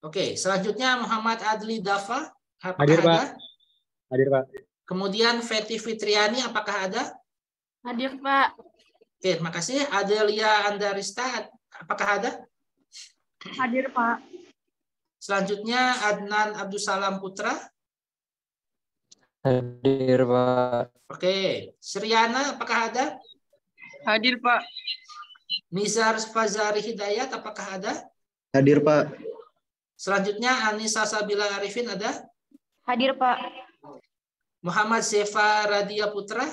Oke, selanjutnya Muhammad Adli Dafa. Apakah Hadir ada? Pak. Hadir Pak. Kemudian Feti Fitriani apakah ada? Hadir Pak. Oke, makasih. Adelia Andarista, apakah ada? Hadir, Pak. Selanjutnya Adnan Abdussalam Putra. Hadir, Pak. Oke. Sriana, apakah ada? Hadir, Pak. Nizar Fazari Hidayat, apakah ada? Hadir, Pak. Selanjutnya Anissa Sabila Arifin ada? Hadir, Pak. Muhammad Sefa Radia Putra?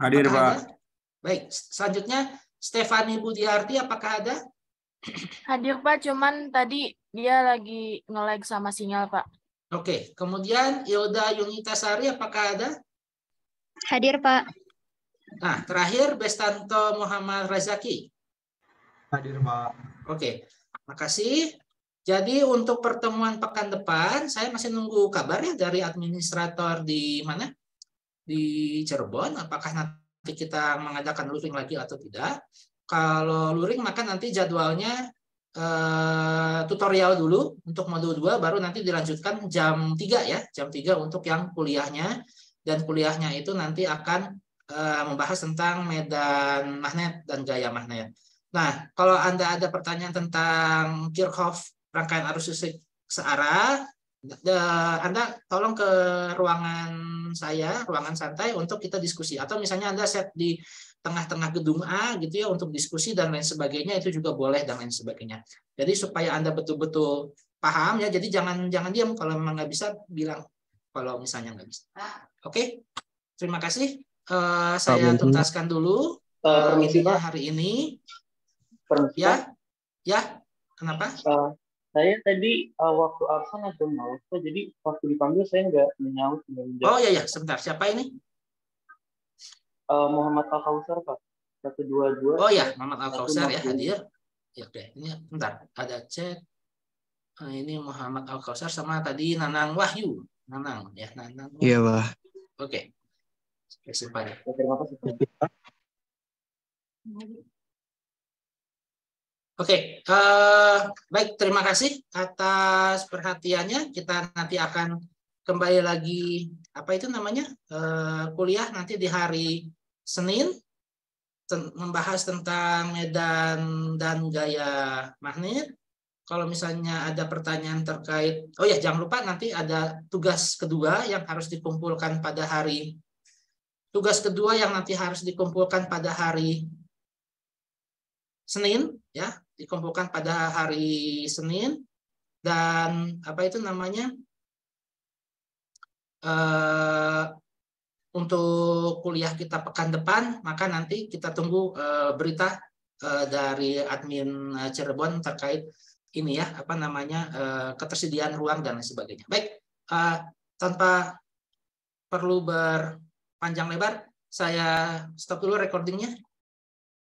Hadir, Pak. Ada? Baik, selanjutnya Stefani Budiarti apakah ada? Hadir Pak, cuman tadi dia lagi nge-lag sama sinyal Pak. Oke, kemudian Ilda Yunita Sari apakah ada? Hadir Pak. Nah, terakhir Bestanto Muhammad Razaki. Hadir, Pak. Oke, makasih. Jadi untuk pertemuan pekan depan, saya masih nunggu kabar ya dari administrator di mana? Di Cirebon. Apakah nanti kita mengadakan luring lagi atau tidak? Kalau luring, maka nanti jadwalnya eh, tutorial dulu untuk modul 2, baru nanti dilanjutkan jam 3 ya, jam 3 untuk yang kuliahnya. Dan kuliahnya itu nanti akan eh, membahas tentang medan magnet dan gaya magnet. Nah, kalau Anda ada pertanyaan tentang Kirchhoff rangkaian arus listrik searah, da- Anda tolong ke ruangan saya, ruangan santai untuk kita diskusi. Atau misalnya Anda set di tengah-tengah gedung A gitu ya untuk diskusi dan lain sebagainya itu juga boleh dan lain sebagainya. Jadi supaya Anda betul-betul paham ya, jadi jangan jangan diam kalau memang nggak bisa bilang kalau misalnya nggak bisa. Oke, terima kasih. Eh, saya tuntaskan dulu Eh, eh, Pak, hari ini. Permisi. Ya, ya, kenapa? Eh, saya tadi eh, waktu absen ada mouse, Pak. jadi waktu dipanggil saya nggak menyaut. Oh ya ya, sebentar. Siapa ini? Eh, Muhammad Al Kausar Pak, satu dua dua. Oh ya, Muhammad Al Kausar ya hadir. Ya oke, ini bentar. Ada chat. Nah, ini Muhammad Al Kausar sama tadi Nanang Wahyu. Nanang ya, Nanang. Wahyu. Iya, Pak. Oke. Oke, supaya. Ya, terima kasih Oke, eh, baik terima kasih atas perhatiannya. Kita nanti akan kembali lagi apa itu namanya eh, kuliah nanti di hari Senin ten- membahas tentang medan dan gaya magnet. Kalau misalnya ada pertanyaan terkait, oh ya jangan lupa nanti ada tugas kedua yang harus dikumpulkan pada hari tugas kedua yang nanti harus dikumpulkan pada hari Senin ya dikumpulkan pada hari Senin dan apa itu namanya eh, untuk kuliah kita pekan depan maka nanti kita tunggu eh, berita eh, dari admin Cirebon terkait ini ya apa namanya ketersediaan ruang dan lain sebagainya. Baik tanpa perlu berpanjang lebar saya stop dulu recordingnya